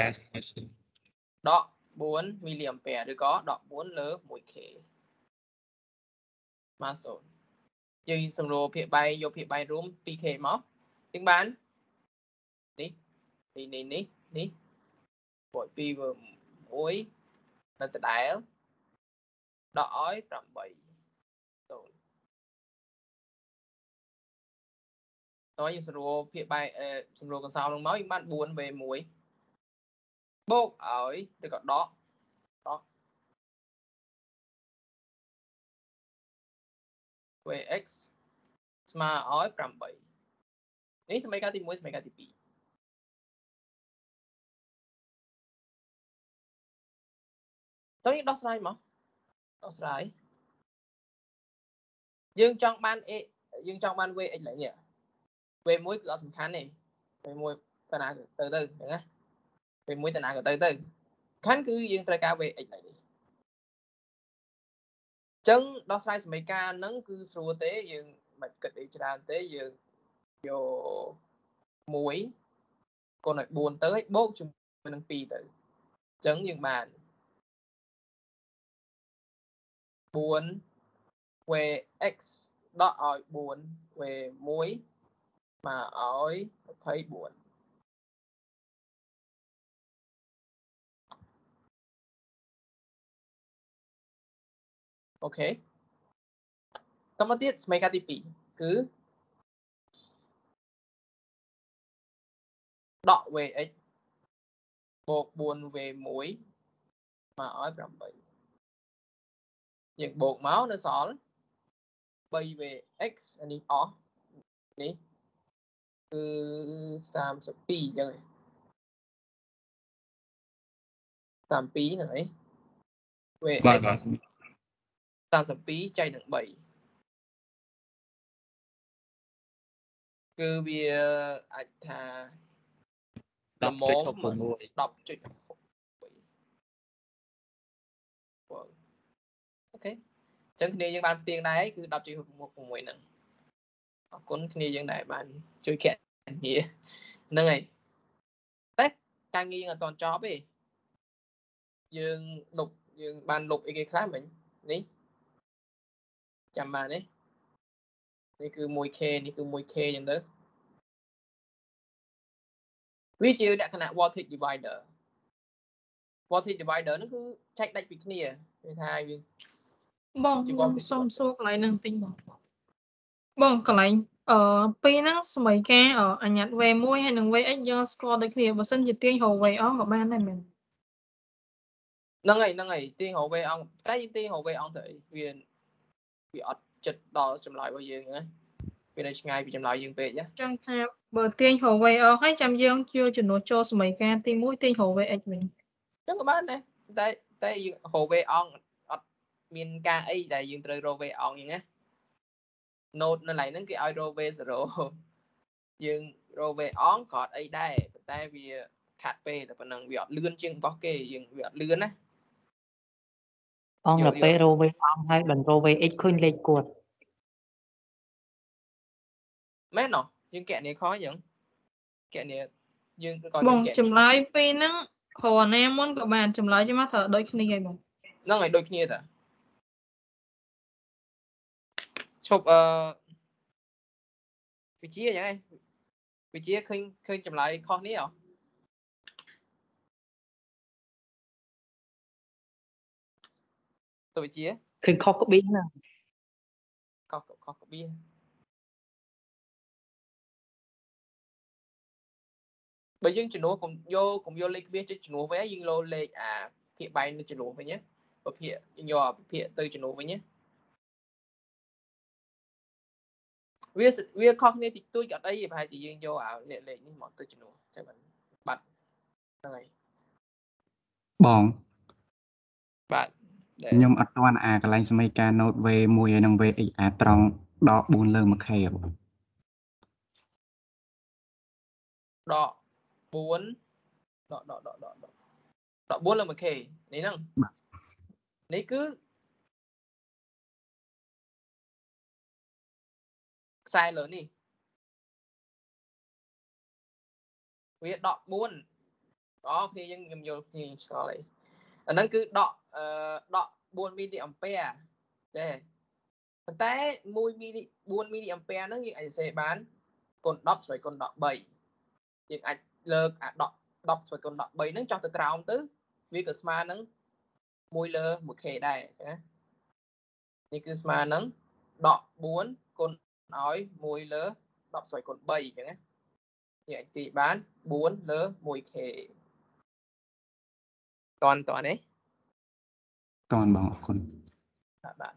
ដក4មីលីអាំពែឬក៏ដក4លើ 1k មក0យើងសម្រួលភាគបែងយកភាគបែងរួម 2k មកយើងបាននេះនេះនេះនេះនេះពួក2វើ1 នៅដដែលដកឲ្យ8 0តោះយើងសម្រួលភាគបែងសម្រួលកន្សោមនឹងមកយើងបាន4វេ1បូកឲ្យឬក៏ដកដក vx ស្មើឲ្យ8នេះសមីការទី1សមីការទី2 តើយើងដោះស្រាយមកដោះស្រាយយើងចង់បាន a យើងចង់បាន vx ឡើយនេះ v1 គឺអត់សំខាន់ទេ v1 តាណាទៅទៅអញ្ចឹងណា v1 តាណាក៏ទៅទៅសំខាន់គឺយើងត្រូវការ vx ឡើយនេះចឹងដោះស្រាយសមីការហ្នឹងគឺស្រួលទេយើងមិនគិតអីច្រើនទេយើងយក1កូនឲ្យ4ទៅហើយបូកជាមួយនឹង2ទៅអញ្ចឹងយើងបាន 4 vx ដកឲ្យ4 v1 មកឲ្យ24អូខេតមកទៀតស្មីការទី2គឺដក vx បូក 4v1 មកឲ្យ8 យើងបូកមកនៅសល់ 3vx អានេះអស់នេះគឺ32អញ្ចឹង32ហ្នឹងឯង vx បាទបាទ32ចែកនឹង3គឺវាអាចថាល្មម10.66 10.6អូ ខេអញ្ចឹងគ្នាយើងបានផ្ទៀងដែរគឺ10.66ហ្នឹងអរគុណគ្នាយើងដែរបានជួយគណនាហ្នឹងហើយតែការងារយើងអត់ទាន់ចប់ទេយើងលុបយើងបានលុបអីគេខ្លះមិញនេះចាំបានទេនេះគឺ 1k នេះគឺ 1k អញ្ចឹងទៅវាជាលក្ខណៈ voltage divider voltage divider ហ្នឹងគឺចែកដាច់ពីគ្នាគេថាយើង បងខ្ញុំសុំសួរកន្លែងហ្នឹងតិចបងបងកន្លែងអឺពីរហ្នឹងស្មីការអអញ្ញាត V1 ហើយនិង VX យើងស្គាល់ដូចគ្នាបើសិនជាទាញរក V អងក៏បានដែរមែនហ្នឹងហើយហ្នឹងហើយទាញរក V អង្គតែយើងទាញរក V អង្គទៅអីវាវាអត់ចិត្តដល់ចម្លើយរបស់យើងណាវានៅឆ្ងាយពីចម្លើយយើងពេកណាចឹងថាបើទាញរក V អងហើយចាំយើងយកចំនួនចូលស្មីការទី1ទាញរក VX វិញចឹងក៏បានដែរតែតែយើងរក V អង្គអត់ មានការអីដែលយើងត្រូវរក V អង្គអញ្ចឹងណា note នៅឡើយហ្នឹងគេឲ្យរក V0 យើងរក V អង្គក៏អត់អីដែរប៉ុន្តែវាខាត់ពេកតែប៉ុណ្ណឹងវាអត់លឿនជាងរបស់គេយើងវាអត់លឿនណាអង្គយកដល់ពេលរវេអង្គហើយបន្តរវេ x ឃើញលេខគាត់មែនណោះយើងកណនីខអញ្ចឹងកណនីយើងក៏បងយើងកណនីចម្លើយពីរហ្នឹងរកណាមុនក៏បានចម្លើយចេញមកត្រូវដូចគ្នាហើយបងហ្នឹងហើយដូចគ្នាតា ឈប់អឺវិជាអញ្ចឹងឯងវិជាឃើញឃើញចម្លើយខុសនេះហ៎ទៅវិជាឃើញខុសក្បៀងណាខុសខុសក្បៀបើយើងជំនួសកុំយកកុំយកលេខក្បៀសទៅជំនួសវិញយើងលោលេខអាភាគបែងទៅជំនួសវិញណាបើភាគយើងយកអាភាគទៅជំនួសវិញណា វាសវាខុសគ្នាតិចតួចអត់អីប្រហែលជាយើងយកអាលេខលេខនេះមកទៅជំនួសតែមិនបាត់ហ្នឹងហើយបងបាទដែលខ្ញុំអត់ទាន់អាកន្លែងសមីការ note V1 ហើយនិង VX អាត្រង់ដក4លើ 1K ហ៎បងដក4ដកដកដកដកដកដក4លើ 1k នេះហ្នឹងបាទនេះគឺ ខ្សែលើនេះវាដក4អូគ្នាយើងខ្ញុំយល់គ្នាឆ្ងល់អីអាហ្នឹងគឺដកអឺដក4មីលីអាំពែចេះប៉ុន្តែ1មីលី4មីលីអាំពែហ្នឹងយើងអាចសរសេរបានគុណ10ស្វ័យគុណ13យើងអាចលើកអាដក10ស្វ័យគុណ13ហ្នឹងចោះទៅក្រោមទៅវាក៏ស្មើនឹង1លើ 1k ដែរណានេះគឺស្មើនឹងដក4គុណ ឲ្យ1លើ10ស្វ័យគុណ3អញ្ចឹងណាយើងអាចទីបាន4លើ 1k តន់តន់ទេតន់បងអរគុណបាទបាទ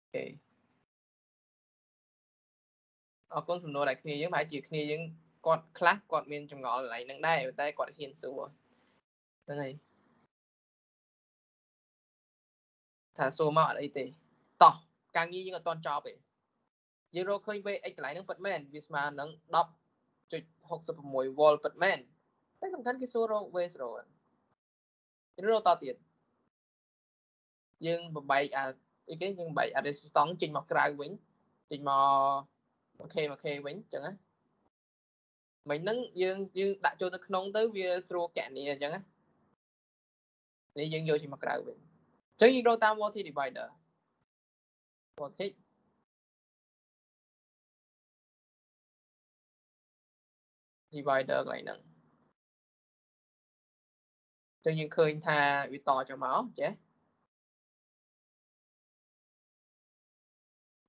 អូខេអរគុណសំណួរដែលគ្នាយើងប្រហែលជាគ្នាយើងគាត់ខ្លះគាត់មានចម្ងល់កន្លែងហ្នឹងដែរតែគាត់ហ៊ានសួរហ្នឹងហើយថាសួរមកអត់អីទេតោះ ការងារយើងអត់ទាន់ចប់ទេយើងរកឃើញ VX កន្លែងហ្នឹងពិតមែនវាស្មើនឹង10.66 volt ពិតមែនតែសំខាន់គេសួររក V0 ហ្នឹងយើងរកតទៀតយើងបំបែកអាអីគេយើងបំបែកអា resistance ចេញមកក្រៅវិញចេញមក 1k 1k វិញអញ្ចឹងណាមិញហ្នឹងយើងយើងដាក់ចូលទៅក្នុងទៅវាស្រួលកណនីអញ្ចឹងណានេះយើងយកចេញមកក្រៅវិញអញ្ចឹងយើងរកតាម voltage divider voltage divider កន្លែងហ្នឹងចឹងយើងឃើញថាវាតចូលមកចេះ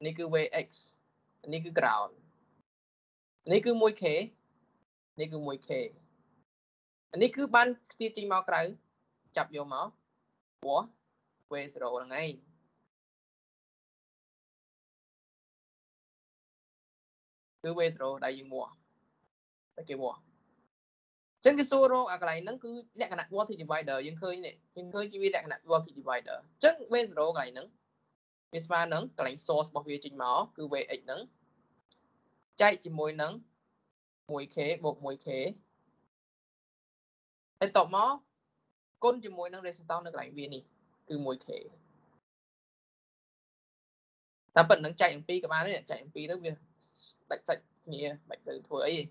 នេះគឺ Vx នេះគឺ ground នេះគឺ 1k នេះគឺ 1k នេះគឺបានខ្ទាតចេញមកក្រៅចាប់យកមកព្រោះ V0 ហ្នឹងឯង គឺ V0 ដែលយើងមកតែគេមកចឹងគេសួររកអាកន្លែងហ្នឹងគឺលក្ខណៈ voltage divider យើងឃើញនេះយើងឃើញជាវាលក្ខណៈ voltage divider ចឹង V0 កន្លែងហ្នឹងវាស្មើនឹងកន្លែង source របស់វាចេញមកគឺ Vx ហ្នឹងចែកជាមួយនឹង 1k បូក 1k ហើយតបមកគុណជាមួយនឹង resistance នៅកន្លែងវានេះគឺ 1k តែប៉ុណ្្នឹងចែកអំពីក៏បានដែរចែកអំពីទៅវា ដាច់សាច់គ្នាមិនទៅធ្វើអីទេ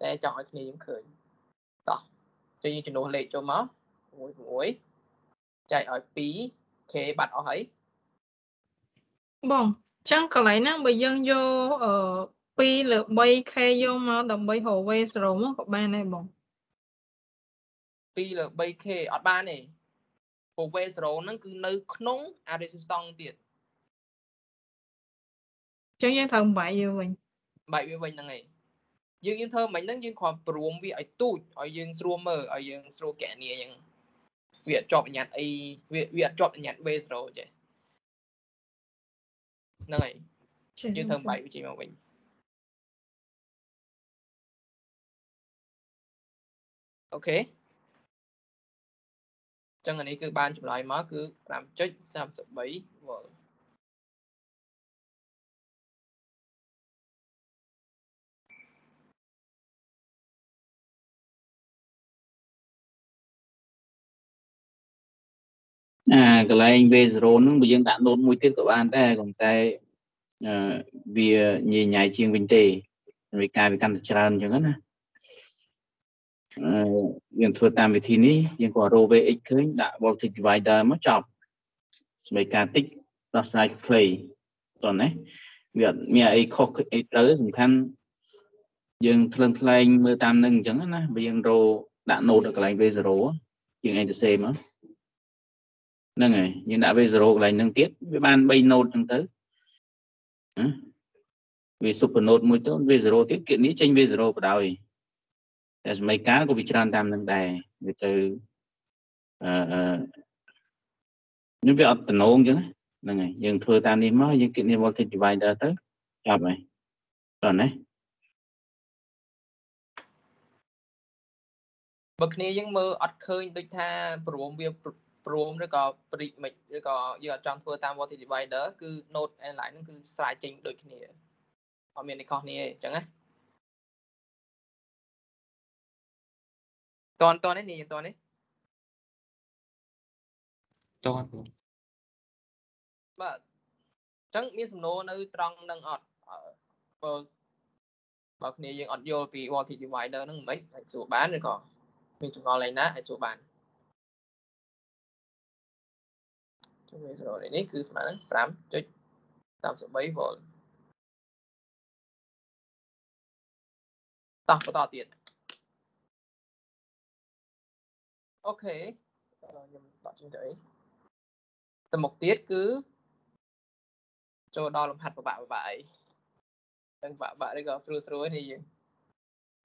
តែចង់ឲ្យគ្នាយើងឃើញតោះចុះយើងចំនួនលេខចូលមក6 6ចែកឲ្យ 2k បាត់អស់ហើយបងអញ្ចឹងកន្លែងហ្នឹងបើយើងយកអឺ2លើ 3k យកមកដើម្បីរក V0 មកក៏បានដែរបង2លើ 3k អត់បានទេព្រោះ V0 ហ្នឹងគឺនៅក្នុងអា resistance ទៀតអញ្ចឹងយើងត្រូវបំបែកយកវិញ បែកវាវិញហ្នឹងឯងយើងយើងធ្វើមិនហ្នឹងយើងគ្រាន់ព្រមវាឲ្យទូចឲ្យយើងស្រួលមើលឲ្យយើងស្រួលកណនីអញ្ចឹងវាអត់ជាប់អញ្ញត្តិអីវាវាអត់ជាប់អញ្ញត្តិ V0 ចេះហ្នឹងហើយចេះយើងធ្វើបែកវាចេញមកវិញអូខេចឹងអានេះគឺបានចម្លើយមកគឺ5.33 volt អាកន្លែង V0 ហ្នឹងបើយើងដាក់ note មួយទៀតក៏បានដែរប៉ុន្តែអឺវាញញ៉ៃជាងវិញទេវាការវាកាន់តែច្រើនអញ្ចឹងណាអឺយើងធ្វើតាមវិធីនេះយើងក៏រក VX ឃើញដាក់ voltage divider មកចប់ស្មេការតិចដោះស្រាយខ្លីតោះណាវាអត់មានអីខុសអីត្រូវទេសំខាន់យើងថ្លឹងថ្លែងមើលតាមនឹងអញ្ចឹងណាបើយើងរកដាក់ note នៅកន្លែង V0 យើងឯងទៅសេមក ហ្នឹងហើយយើងដាក់ V0 កន្លែងហ្នឹងទៀតវាបាន3 node ហ្នឹងទៅណាវា super node មួយទៅ V0 ទៀតគណនីចេញ V0 បដ ாய் តែសម័យកាលក៏វាច្រើនតាមហ្នឹងដែរវាទៅអឺអឺនេះវាអត់តំណងអញ្ចឹងណាហ្នឹងហើយយើងធ្វើតាមនេះមកយើងគណនី voltage divider ទៅចប់ហើយតោះណាបើគ្នាយើងមើលអត់ឃើញដូចថាព្រមវា ព្រមឬក៏ព្រិចមិនឬក៏យើងអត់ចង់ធ្វើតាម voltage divider គឺ node and line ហ្នឹងគឺស្រាយចេញដូចគ្នាអត់មានអីខុសគ្នាទេអញ្ចឹងណាតនតននេះនេះតននេះតន់បងបាទអញ្ចឹងមានសំណួរនៅត្រង់នឹងអត់អឺបើបើគ្នាយើងអត់យល់ពី voltage divider ហ្នឹងមិនអាចសួរបានឬក៏មានចម្ងល់អីណាអាចសួរបាន ជំនួយសរុបនេះគឺស្មើនឹង5.33 volt តោះបន្តទៀតអូខេខ្ញុំបត់ជិះទៅអីទៅមុខទៀតគឺចូលដល់លំហាត់ប្របាក់ប្របាក់អីទាំងប្របាក់ប្របាក់ឬក៏ស្រួលស្រួលនេះយើង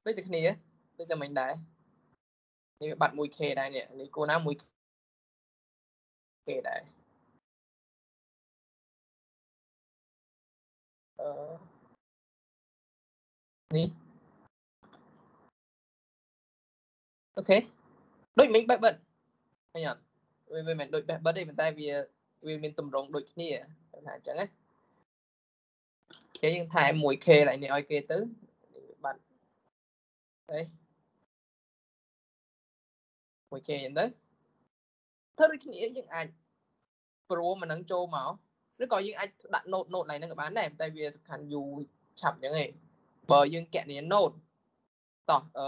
ដូចតែគ្នាដូចតែមិញដែរនេះវាបាត់ 1k ដែរនេះនេះគោណា 1k ដែរ នេះអូខេដូចមិញបែបបិទឃើញអត់វាមិនមែនដូចបែបបិទទេប៉ុន្តែវាវាមានតម្រងដូចគ្នាថាអញ្ចឹងណាគេយើងថែម 1k ឡើងនេះឲ្យគេទៅបាត់អី 1k អញ្ចឹងទៅធ្វើដូចគ្នាយើងអាចព្រមអានឹងចូលមក ឬក៏យើងអាចដាក់ note note ឡើងហ្នឹងក៏បានដែរតែវាសំខាន់យូរឆាប់អញ្ចឹងឯងបើយើងកណនី note តោះអឺ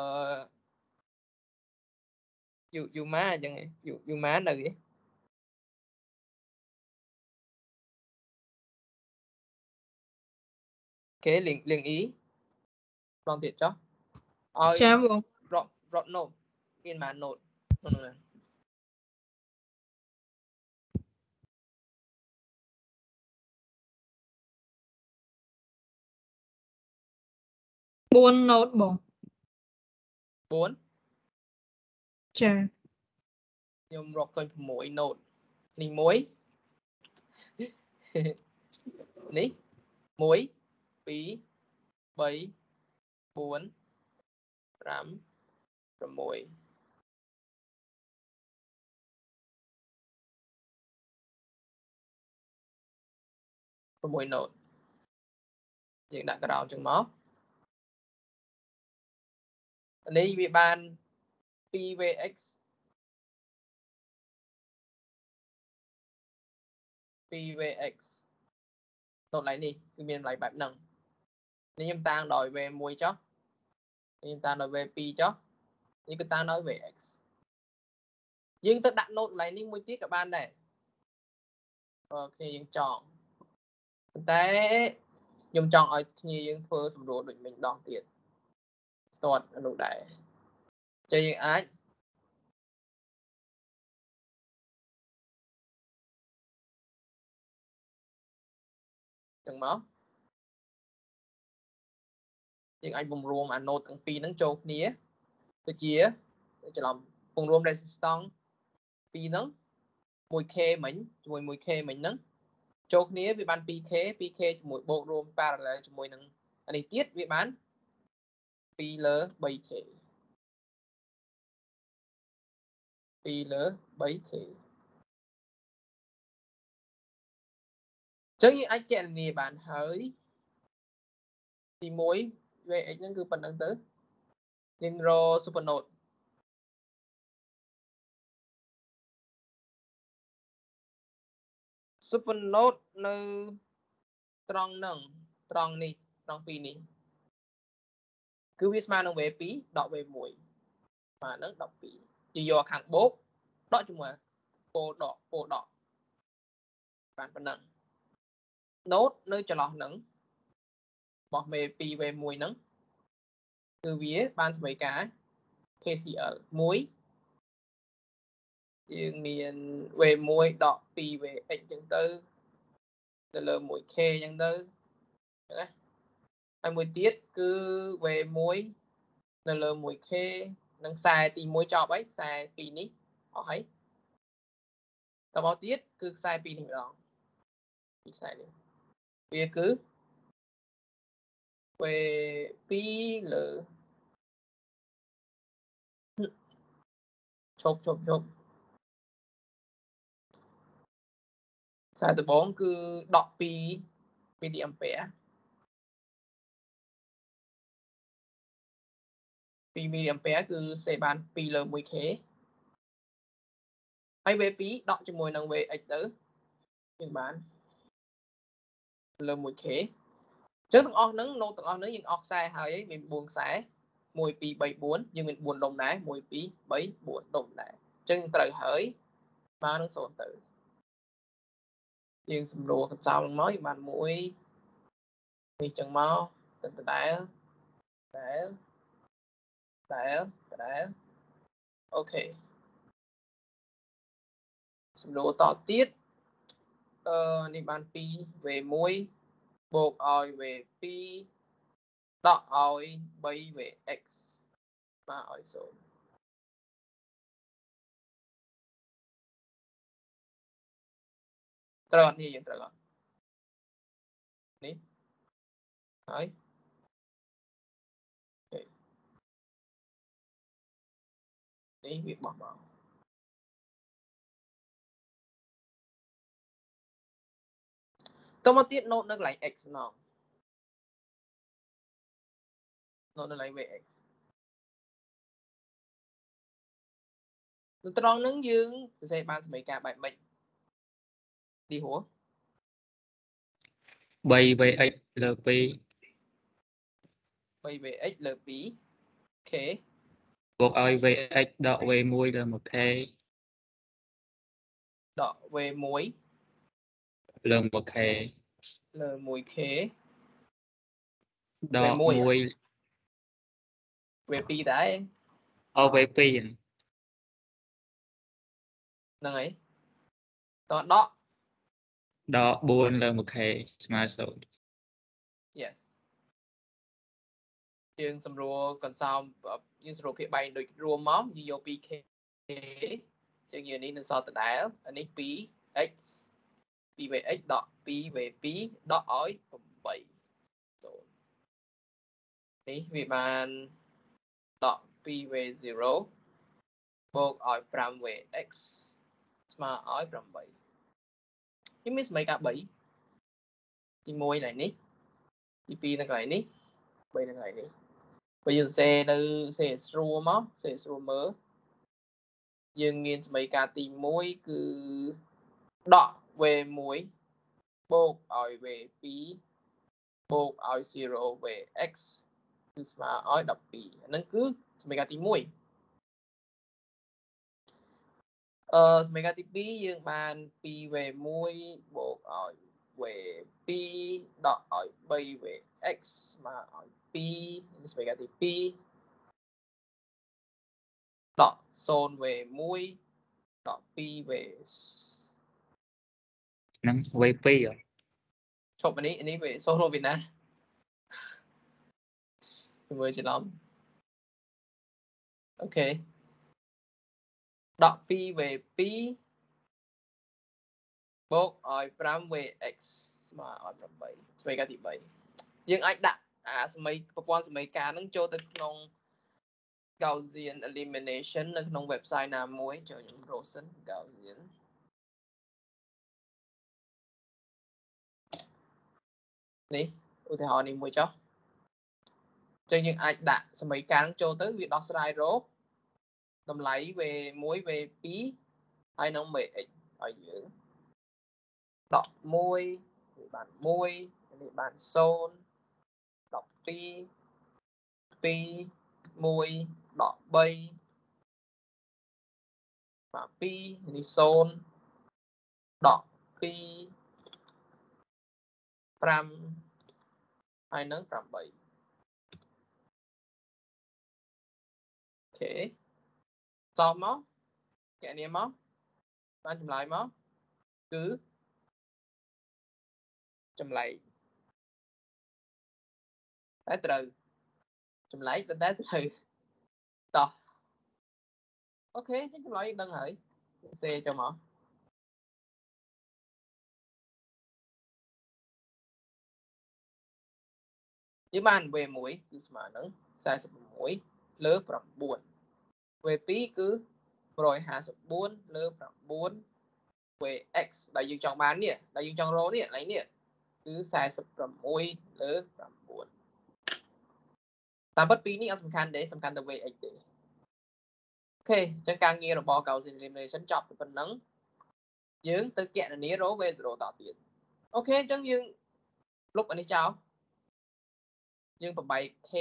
យូយូម៉ាអញ្ចឹងយូ 4 note បង4ចាខ្ញុំរកឃើញ6 note នេះមួយនេះ1 2 3 4 5 6 6 6 note យើងដាក់ក្រោមចឹងមក នេះវាបាន 2vx 2vx ដល់ឡៃនេះគឺមានតម្លៃបែបហ្នឹងនេះខ្ញុំតាំងដោយ v1 ចុះនេះខ្ញុំតាំងដោយ v2 ចុះនេះគឺតាំងដោយ vx យើងទៅដាក់ note កន្លែងនេះមួយទៀតក៏បានដែរបើគ្នាយើងចង់ប៉ុន្តែខ្ញុំចង់ឲ្យគ្នាយើងធ្វើសម្រួលដូចមិញដងទៀត start អនុដែរចឹងយើងអាចចឹងមកយើងអាចបំរួមអា node ទាំងពីរហ្នឹងចូលគ្នាទៅជាច្រឡំបង្រួម resistance ពីរហ្នឹង 1k មិញជាមួយ 1k មិញហ្នឹងចូលគ្នាវាបាន 2k 2k ជាមួយបូករួម parallel ជាមួយនឹងអានេះទៀតវាបាន 2លើ 3k 2លើ 3k ចឹងយើងអាចគណនាបានហើយទី1 vx ហ្នឹងគឺប៉ុណ្្នឹងទៅយើងរក supernode supernode នៅត្រង់ហ្នឹងត្រង់នេះត្រង់ពីរនេះ គឺវាស្មើនឹង v2 ដក v1 ស្មើនឹង12ជាយកខាងបូកដកជាមួយពោលដកពោលដកបានប៉ុណ្ណឹង node នៅចន្លោះហ្នឹងរបស់ v2 v1 ហ្នឹងគឺវាបានសមីការ KCL 1យើងមាន v1 ដក 2vx អញ្ចឹងទៅទៅលើ 1k អញ្ចឹងទៅណា ហើយមួយទៀតគឺ v1 នៅលើ 1k និងខ្សែទី1ចប់ហើយខ្សែពីរនេះអស់ហើយតបទៀតគឺខ្សែពីរនេះម្ដងពីខ្សែនេះវាគឺ v2 លើឈប់ឈប់ឈប់ខ្សែដំបងគឺដក2មី 2មីលីអាំពែគឺសេបាន2លើ 1k ហើយ V2 ដកជាមួយនឹង VX ទៅយើងបានលើ 1k អញ្ចឹងទាំងអស់ហ្នឹង node ទាំងអស់ហ្នឹងយើងអស់ខ្សែហើយមាន4ខ្សែ1 2 3 4យើងមាន4ដុំដែរ1 2 3 4ដុំដែរអញ្ចឹងត្រូវហើយមកនឹង0ទៅយើងសម្រួលកញ្ចោលនឹងមកយើងបាន1នេះចឹងមកទៅដដែលដែល ដែលដែលអូខេសម្រួលតទៀតអឺនេះបាន 2 v1 បូកឲ្យ v2 ដកឲ្យ 3vx មកឲ្យ0ត្រូវអត់នេះយើងត្រូវអត់នេះហើយ នេះវាបោះមកតមកទៀត note នៅកន្លែង x ណង note នៅកន្លែង vx នៅត្រង់ហ្នឹងយើងសរសេរបានសមីការបែបម៉េចឌីហួរ 3vx លើ2 3vx លើ 2k បូកឲ្យ vx ដក v1 លើ 1k ដក v1 លើ 1k លើ 1k ដក V1 1 v2 ដែរអ v2 ហ្នឹងហើយតដកដក4លើ 1k ស្មើ0 yes យើងសម្រួលកន្សោមយើងសម្រួលភាគបែងដូចរួមមកយើងយក 2k ចឹងយើងនេះនឹងសល់ដដែលអានេះ 2x 2vx ដក 2v2 ដកឲ្យ8 0នេះវាបានដក 2v0 បូកឲ្យ 5vx ស្មើឲ្យ8នេះមានសមីការ3ទី1នៅនេះទី2នៅកន្លែងនេះ3នៅកន្លែងនេះ បើយើងសេនៅសេស្រួលមកសេស្រួលមើលយើងមានសមីការទី1គឺដក v1 បូកឲ្យ v2 បូកឲ្យ 0vx គឺស្មើឲ្យ12អាហ្នឹងគឺសមីការទី1អឺសមីការទី2យើងបាន 2v1 បូកឲ្យ v2 ដកឲ្យ 3vx ស្មើឲ្យ 2នេះសមីការទី2ដក 0v1 ដក 2v ហ្នឹង v2 ឈប់នេះនេះវាសូរវីណាមើលច្រឡំអូខេដក 2v2 បូកឲ្យ 5vx ស្មើឲ្យ8ស្វ័យការទី3យើងអាចដាក់ អាសមីប្រព័ន្ធសមីការហ្នឹងចូលទៅក្នុង Gaussian elimination នៅក្នុង website ណាមួយចូលខ្ញុំរកសិន Gaussian នេះឧទាហរណ៍នេះមួយចុះអញ្ចឹងយើងអាចដាក់សមីការចូលទៅវាដោះស្រាយរកតម្លៃ v1 v2 ហើយនឹង vx ឲ្យយើងដក1វាបាន1នេះបាន0 12 2 1ដក3បាទ2នេះ0ដក2 5ហើយនឹង8អូខេសមមកកណនីមកបានចម្លើយមកគឺចម្លែក តែត្រូវចម្លែកប៉ុន្តែត្រូវតោះអូខេចម្លើយដឹងហើយសេចូលមកយើងបាន V1 គឺស្មើនឹង46លើ9 V2 គឺ154លើ9 vx ដែលយើងចង់បាននេះដែលយើងចង់រកនេះកន្លែងនេះគឺ46លើ9 តាមពិតពីរនេះអត់សំខាន់ទេសំខាន់តែ vx ទេ OK អញ្ចឹងការងាររបស់ Gaussian elimination ចប់ទៅប៉ុណ្ណឹងយើងទៅគណនារក v0 តទៀត OK អញ្ចឹងយើងលុបអានេះចោលយើងបំបែក k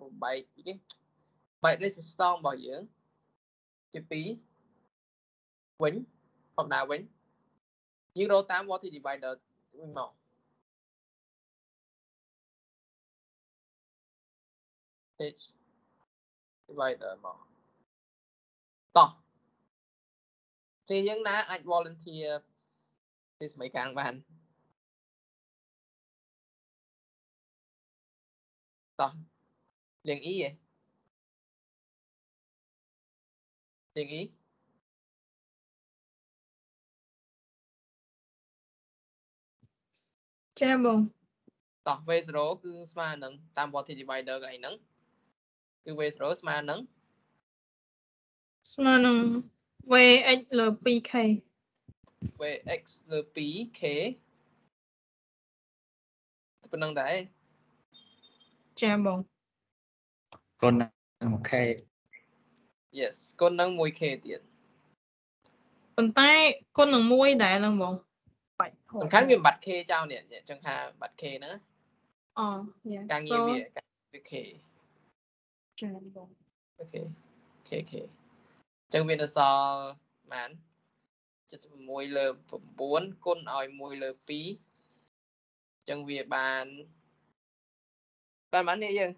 បំបែកគេបែក resistance របស់យើងជា2វិញធម្មតាវិញយើងរកតាម voltage divider វិញមក h divider មកតោះទីយើងណាអាច volunteer ទីសម័យកាលបានតោះលៀង e ឯងលៀង e ចាបងតោះ V0 គឺស្មើនឹងតាម voltage divider កន្លែងហ្នឹង គឺ V0 ស្មើនឹងស្មើនឹង vx លើ 2k Vx លើ 2k ប៉ុណ្្នឹងដែរចាបងកូននឹង 1 k yes គុណនឹង 1k ទៀតប៉ុន្តែគុណនឹង1ដែរហ្នឹងបងបាច់ហូតសំខាន់វាបាត់ k ចោលនេះអញ្ចឹងថាបាត់ k ហ្នឹងអូយ៉ាការងារវាការវា k ចាបងអូខេ k k អញ្ចឹងវានៅសល់ប៉ុន្មាន76លើ9គុណឲ្យ1លើ2អញ្ចឹងវាបានបានប៉ុន្មាននេះយើង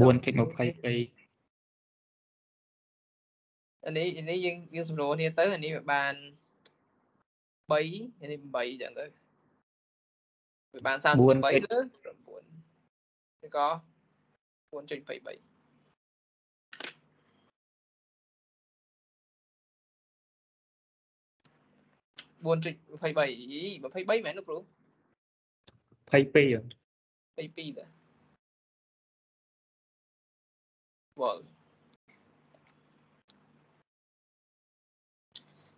4កិច្ច22អានេះអានេះយើងយើងសម្រួលគ្នាទៅអានេះវាបាន3អានេះ8អញ្ចឹងទៅវាបាន33លើ9ឬក៏ 4.23 4.23 23មែនលោកគ្រូ22 22ដែរវល់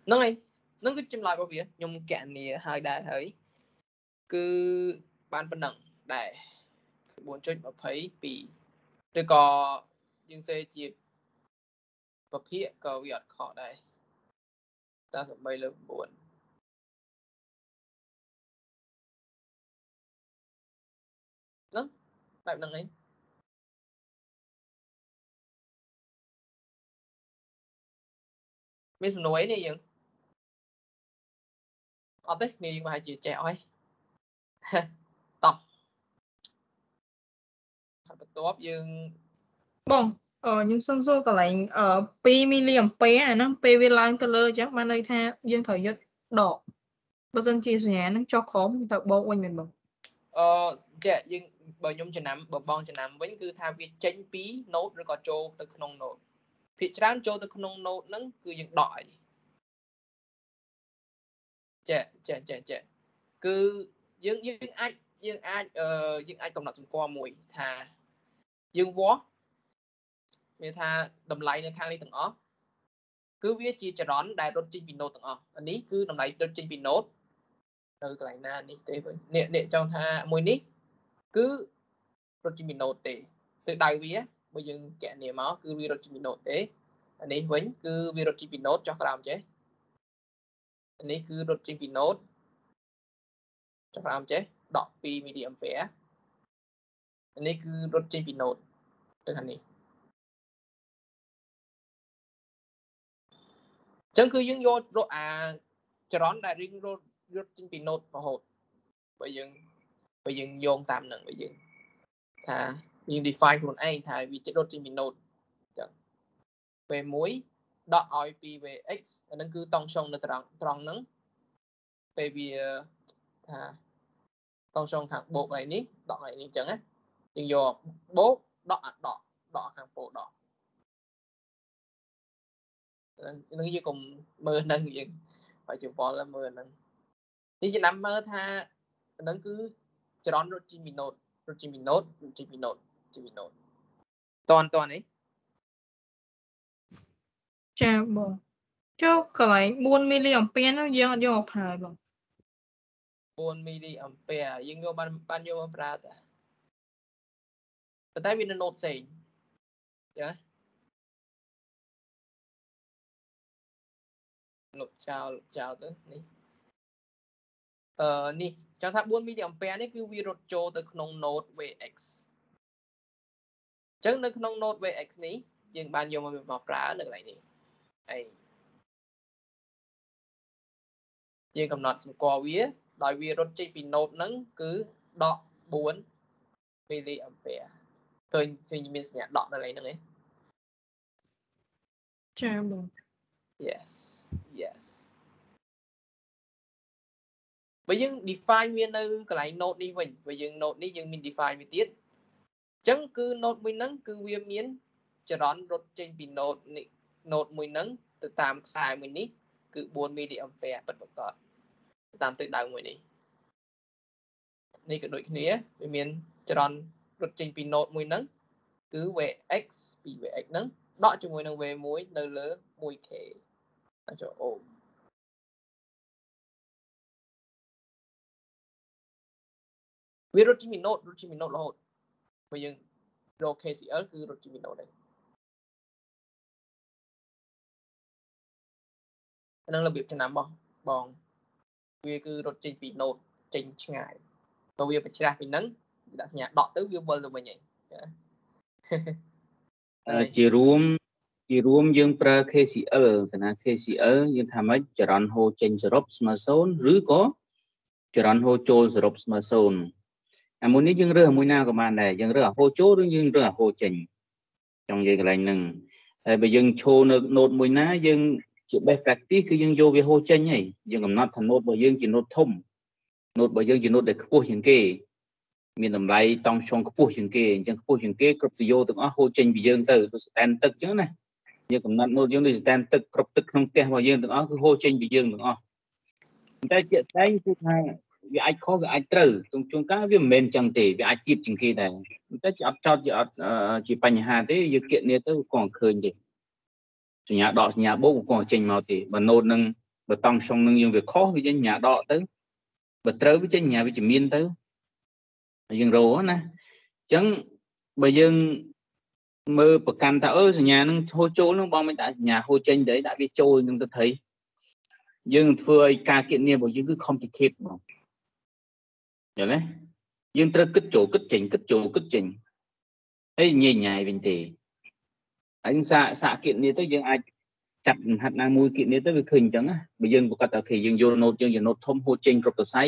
ហ្នឹងហើយហ្នឹងគឺចម្លើយរបស់វាខ្ញុំកណនីហើយដែរហើយគឺបានប៉ុណ្ណឹងដែរ4.22 ឬក៏យើងសេជាប្រភេទក៏វាអត់ខុសដែរ33លើ9ហ្នឹងបែបហ្នឹងឯងមានសំណួរអីនេះយើងអត់ទេនេះយើងប្រហែលជាចេះអស់ហើយតោះហើយ បន្ទាប់យើងបងអឺខ្ញុំសុំសួរកន្លែងអឺ2មីលីអាំពែអាហ្នឹងពេលវាឡើងទៅលើអញ្ចឹងបានន័យថាយើងត្រូវយកដកបើសិនជាសញ្ញាហ្នឹងចុះក្រោមត្រូវបូកវិញមែនបងអឺចាយើងបើខ្ញុំចំណាំបើបងចំណាំវិញគឺថាវាចេញពី note ឬក៏ចូលទៅក្នុង note ភាគច្រើនចូលទៅក្នុង note ហ្នឹងគឺយើងដកអីចាចាចាចាគឺយើងយើងអាចយើងអាចអឺយើងអាចកំណត់សម្គាល់មួយថា យើងវាស់មានថាតម្លៃនៅខាងនេះទាំងអស់គឺវាជាចរន្តដែលរត់ចេញពី note ទាំងអស់អានេះគឺតម្លៃរត់ចេញពី note ទៅកន្លែងណានេះទេវិញនេះនេះចង់ថាមួយនេះគឺរត់ចេញពី note ទេទៅដៅវាបើយើងកណនាមកគឺវារត់ចេញពី note ទេអានេះវិញគឺវារត់ចេញពី note ចុះក្រោមចេះអានេះគឺរត់ចេញពី note ចុះក្រោមចេះដក2មីលីអាំពែអា នេះគឺរត់ចេញពី note ទៅខាងនេះអញ្ចឹងគឺយើងយករកអាចរន្តដែលរៀងរត់រត់ចេញពី note រហូតបើយើងបើយើងយោងតាមនឹងបើយើងថាយើង define ខ្លួនឯងថាវាចិត្តរត់ចេញពី note អញ្ចឹង v1 ដកឲ្យពី vx អានឹងគឺតង់ឆុងនៅត្រង់ត្រង់ហ្នឹងពេលវាថាតង់ឆុងខាងបូកឯនេះដកឯនេះអញ្ចឹងណា យើងយកបូកដកអាដកដកខាងពោដកនឹងយើងកុំមើលនឹងយើងបើជប៉ុនមើលហ្នឹងនេះចំណាំមើលថាហ្នឹងគឺចរន្តរត់ជីមីណូតរត់ជីមីណូតរត់ជីមីណូតជីមីណូតតន់តន់នេះចចាបងចូលកន្លែង4មីលីអំពែនោះយើងអត់យកមកប្រើបង4មីលីអាំពែយើងយកបានបានយកមកប្រើតា ប៉ុន្តែវានៅ node ផ្សេងចឹងណាលុបចោលលុបចោលទៅនេះអឺនេះចង់ថា4មីលីអាំពែនេះគឺវារត់ចូលទៅក្នុង node VX អញ្ចឹងនៅក្នុង node VX នេះយើងបានយកមកមកប្រើនៅកន្លែងនេះអីយើងកំណត់សម្គាល់វាដោយវារត់ចេញពី node ហ្នឹងគឺដក4មីលីអាំពែ ឃើញឃើញមានសញ្ញាដកនៅកន្លែងហ្នឹងឯងចាបង Yes yes បើយើង define វានៅកន្លែង node នេះវិញបើយើង node នេះយើងមាន define វាទៀតអញ្ចឹងគឺ node មួយហ្នឹងគឺវាមានចរន្តរត់ចេញពី node នេះ node មួយហ្នឹងទៅតាមខ្សែមួយនេះគឺ4មីលីអាំពែពិតប្រាកដទៅតាមទិសដៅមួយនេះនេះក៏ដូចគ្នាវាមានចរន្ត រត់ចេញពី node មួយហ្នឹងគឺ Vx ពី Vx ហ្នឹងដកជាមួយនឹង V1 នៅលើ 1k អាចចូលអូមវារត់ជាមីណូតរត់ជាមីណូតរហូតបើយើងរក KCL គឺរត់ជាមីណូតដែរអានឹងរបៀបចំណាំរបស់បង វាគឺរត់ចេញពី node ចេញឆ្ងាយបើវាបញ្ច្រាស់ពីហ្នឹង ដាក់សញ្ញាដកទៅវាវិលទៅវិញហើយចាអឺជារួមជារួមយើងប្រើ KCL តាណា KCL យើងថាម៉េចចរន្តហូរចេញសរុបស្មើ0ឬក៏ចរន្តហូរចូលសរុបស្មើ0អាមួយនេះយើងរើសមួយណាក៏បានដែរយើងរើសអាហូរចូលឬយើងរើសអាហូរចេញចង់និយាយកន្លែងហ្នឹងហើយបើយើងឈរនៅ node មួយណាយើងជា best practice គឺយើងយកវាហូរចេញហើយយើងកំណត់ថា node របស់យើងជា node ធំ node របស់យើងជា node ដែលខ្ពស់ជាងគេ មានតម្លៃតង់ឆ្លងខ្ពស់ជាងគេអញ្ចឹងខ្ពស់ជាងគេគ្រប់ប្រយោទាំងអស់ហូរចេញពីយើងទៅដូច stand ទឹកអញ្ចឹងណាយើងកំណត់ node យើងដូច stand ទឹកគ្រប់ទឹកក្នុងផ្ទះរបស់យើងទាំងអស់គឺហូរចេញពីយើងទាំងអស់តែជាក់ស្ដែងគឺថាវាអាចខុសវាអាចត្រូវទងជួនកាលវាមិនមែនអញ្ចឹងទេវាអាចទៀតជាងគេដែរតែជាអត់ចោតជាអត់ជាបញ្ហាទេយើងគិតនេះទៅក៏ឃើញទេសញ្ញាដកសញ្ញាបូកក៏ចេញមកទេបើ node នឹងបើតង់ឆុងនឹងយើងវាខុសវាចេញសញ្ញាដកទៅបើត្រូវវាចេញសញ្ញាវិជ្ជមានទៅ យើងរោណាអញ្ចឹងបើយើងមើលប្រកាន់ថាអឺសញ្ញានឹងហូរចូលនឹងបងមិនដាក់សញ្ញាហូរចេញទៅដាក់វាចូលនឹងទៅថៃយើងធ្វើឲ្យការគណនារបស់យើងគឺ complicate បងយល់ទេយើងត្រូវគិតចូលគិតចេញគិតចូលគិតចេញហើយញ៉ៃញ៉ៃវិញទេហើយសាកសាកគណនាទៅយើងអាចចាត់រហ័សណាមួយគណនាទៅវាឃើញអញ្ចឹងណាបើយើងប្រកាសថាអូខេយើងយក note យើងយក note ធំហូរចេញគ្រប់សរសៃ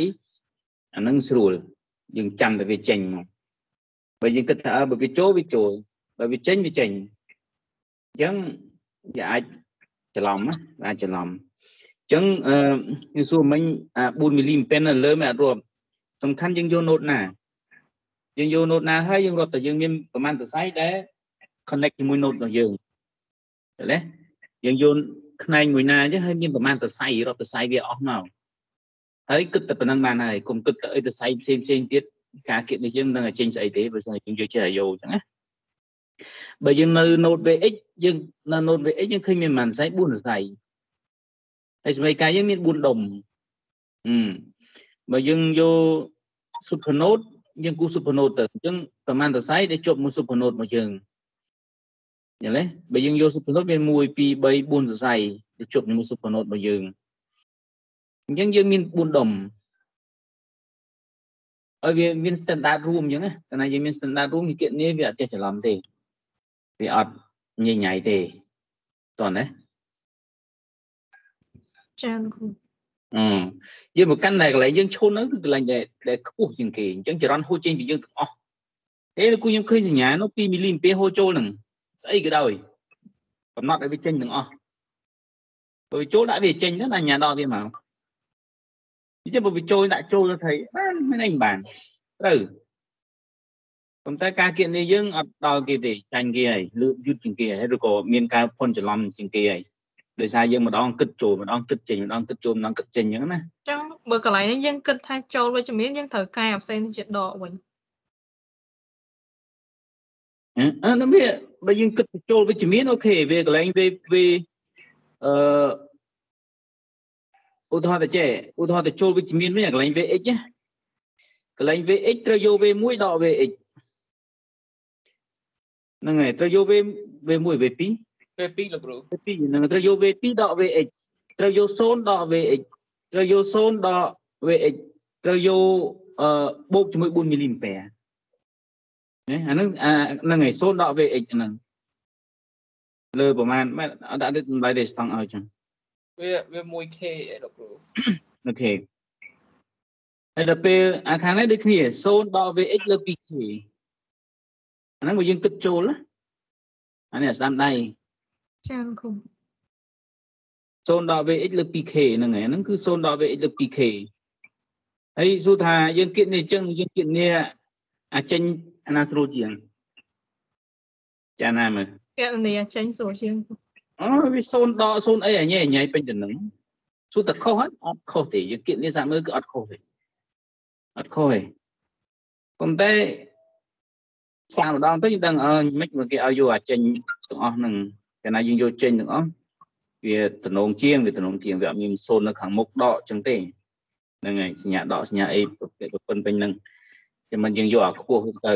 អាហ្នឹងស្រួល យើងចាំតែវាចេញមកបើយើងគិតថាអើបើវាចូលវាចូលបើវាចេញវាចេញអញ្ចឹងវាអាចច្រឡំណាអាចច្រឡំអញ្ចឹងអឺយើងសួរមិញ4មីលីពេននៅលើមិនអត់រាប់សំខាន់យើងយក note ណាយើងយក note ណាហើយយើងរាប់តែយើងមានប្រមាណសរសៃដែល connect ជាមួយ note របស់យើងឃើញទេយើងយកផ្នែកមួយណាចឹងហើយមានប្រមាណសរសៃរាប់សរសៃវាអស់មក ហើយគិតតែប៉ុណ្្នឹងបានហើយកុំគិតទៅអីសរសៃផ្សេងផ្សេងទៀតការគិតនេះយើងនឹងឲ្យចេញស្អីទេបើសិនយើងយកចេះឲ្យយកចឹងណាបើយើងនៅ Note VX យើងនៅ Note VX យើងឃើញមានប្រមាណសរសៃ4សរសៃហើយសមីកាយយើងមាន4ដុំអឺបើយើងយក Supernote យើងគូ Supernote ទៅអញ្ចឹងប្រមាណសរសៃដែលជាប់មួយ Supernote របស់យើងយល់ទេបើយើងយក Supernote មាន1 2 3 4សរសៃដែលជាប់ជាមួយ Supernote របស់យើង អញ្ចឹងយើងមាន4ដុំឲ្យវាមាន standard រួមអញ្ចឹងណាកាលណាយើងមាន standard រួមវាគណនាវាអត់ចេះច្រឡំទេវាអត់ញញ៉ៃទេតោះណាចាលោកគ្រូអឺយើងមកកាន់តែកន្លែងយើងឈុនហ្នឹងគឺកន្លែងដែលដែលខ្ពស់ជាងគេអញ្ចឹងចរន្តហូរចេញពីយើងទាំងអស់ហេលោកគ្រូខ្ញុំឃើញសញ្ញានោះ2មីលីអាំពែហូរចូលហ្នឹងស្អីក៏ដោយកំណត់ឲ្យវាចេញទាំងអស់បើវាចូលដាក់វាចេញទៅណាញ៉ាដកវាមក អញ្ចឹងបើវាចូលដាក់ចូលទៅថៃបានមិនអីបានត្រូវប៉ុន្តែការគណនាយើងអត់ដល់គេទេចាញ់គេហើយលឿនយឺតជាងគេហើយឬក៏មានការផុនច្រឡំជាងគេហើយដោយសារយើងម្ដងគិតចូលម្ដងគិតចេញម្ដងគិតចូលម្ដងគិតចេញអញ្ចឹងណាអញ្ចឹងបើកន្លែងនេះយើងគិតថាចូលវិជ្ជមានយើងត្រូវកែអាផ្សេងជាដកវិញអឺនោះវាបើយើងគិតចូលវិជ្ជមានអូខេវាកន្លែងវាវាអឺ ឧទាហរណ៍ទៅចេះឧទាហរណ៍ទៅចូលវិជ្ជមានវិញអាកន្លែង VX ណាកន្លែង VX ត្រូវយក V1 ដក VX ហ្នឹងហើយត្រូវយក V V1 V2 ពេល2លោកគ្រូ V2 ហ្នឹងត្រូវយក V2 ដក VX ត្រូវយក0ដក VX ត្រូវយក0ដក VX ត្រូវយកអឺបូកជាមួយ4មីលីអាំពែណាអាហ្នឹងអាហ្នឹងហើយ0ដក VX ហ្នឹងលើប្រហែលមែនអត់ដាក់តម្លៃដែលស្តង់ឲ្យចឹង វាវា 1k ឯលោកគ្រូអូខេហើយដល់ពេលអាខាងនេះដូចគ្នា0ដល់ VX លើ 2k អាហ្នឹងបើយើងគិតចូលណាអានេះអាស្ដាំដៃចាលោកគ្រូ0ដល់ VX លើ 2k ហ្នឹងហើយហ្នឹងគឺ0ដល់ VX លើ 2k ហើយសួរថាយើងគិតនេះអញ្ចឹងយើងគិតនេះអាចេញអាណាស្រួលជាងចាណាមើលកណនីចេញស្រួលជាង អូវា0ដល់0អីអញញ៉ៃពេញទៅនឹងសួរតែខុសហើយអត់ខុសទេយើងគិតនេះសាក់មើលគឺអត់ខុសទេអត់ខុសទេប៉ុន្តែសាកម្ដងទៅយើងដឹងអើមិនមកគេឲ្យយកអាចេញទាំងអស់ហ្នឹងកាលណាយើងយកចេញទាំងអស់វាតំណងជាងវាតំណងជាងវាអត់មាន0នៅខាងមុខដកអញ្ចឹងទេហ្នឹងហើយសញ្ញាដកសញ្ញាអីប្រភេទប្រពន្ធពេញហ្នឹងតែមិនយើងយកអាខ្ពស់ទៅ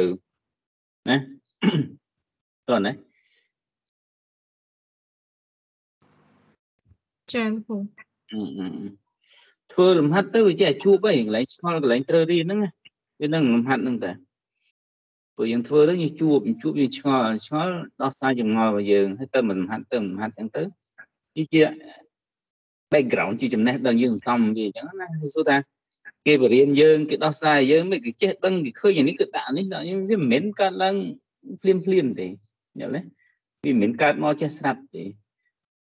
ណាតោះណា ចាលោកគ្រូអឺអឺធ្វើលំហាត់ទៅវាចេះជួបហើយកន្លែងឆ្ងល់កន្លែងត្រូវរៀនហ្នឹងណាវានឹងលំហាត់ហ្នឹងតែព្រោះយើងធ្វើទៅយើងជួបយើងជួបយើងឆ្ងល់ឆ្ងល់ដោះស្រាយចម្ងល់របស់យើងហើយទៅមិនលំហាត់ទៅលំហាត់អញ្ចឹងទៅវាជា background ជាចំណេះដឹងយើងសន្សំវាអញ្ចឹងណាគឺសួរថាគេបរៀនយើងគេដោះស្រាយយើងមិនគេចេះដឹងគេឃើញអានេះគឺដាក់នេះដាក់នេះវាមិនមែនកើតឡើងភ្លាមភ្លាមទេយល់ទេវាមិនមែនកើតមកចេះស្រាប់ទេ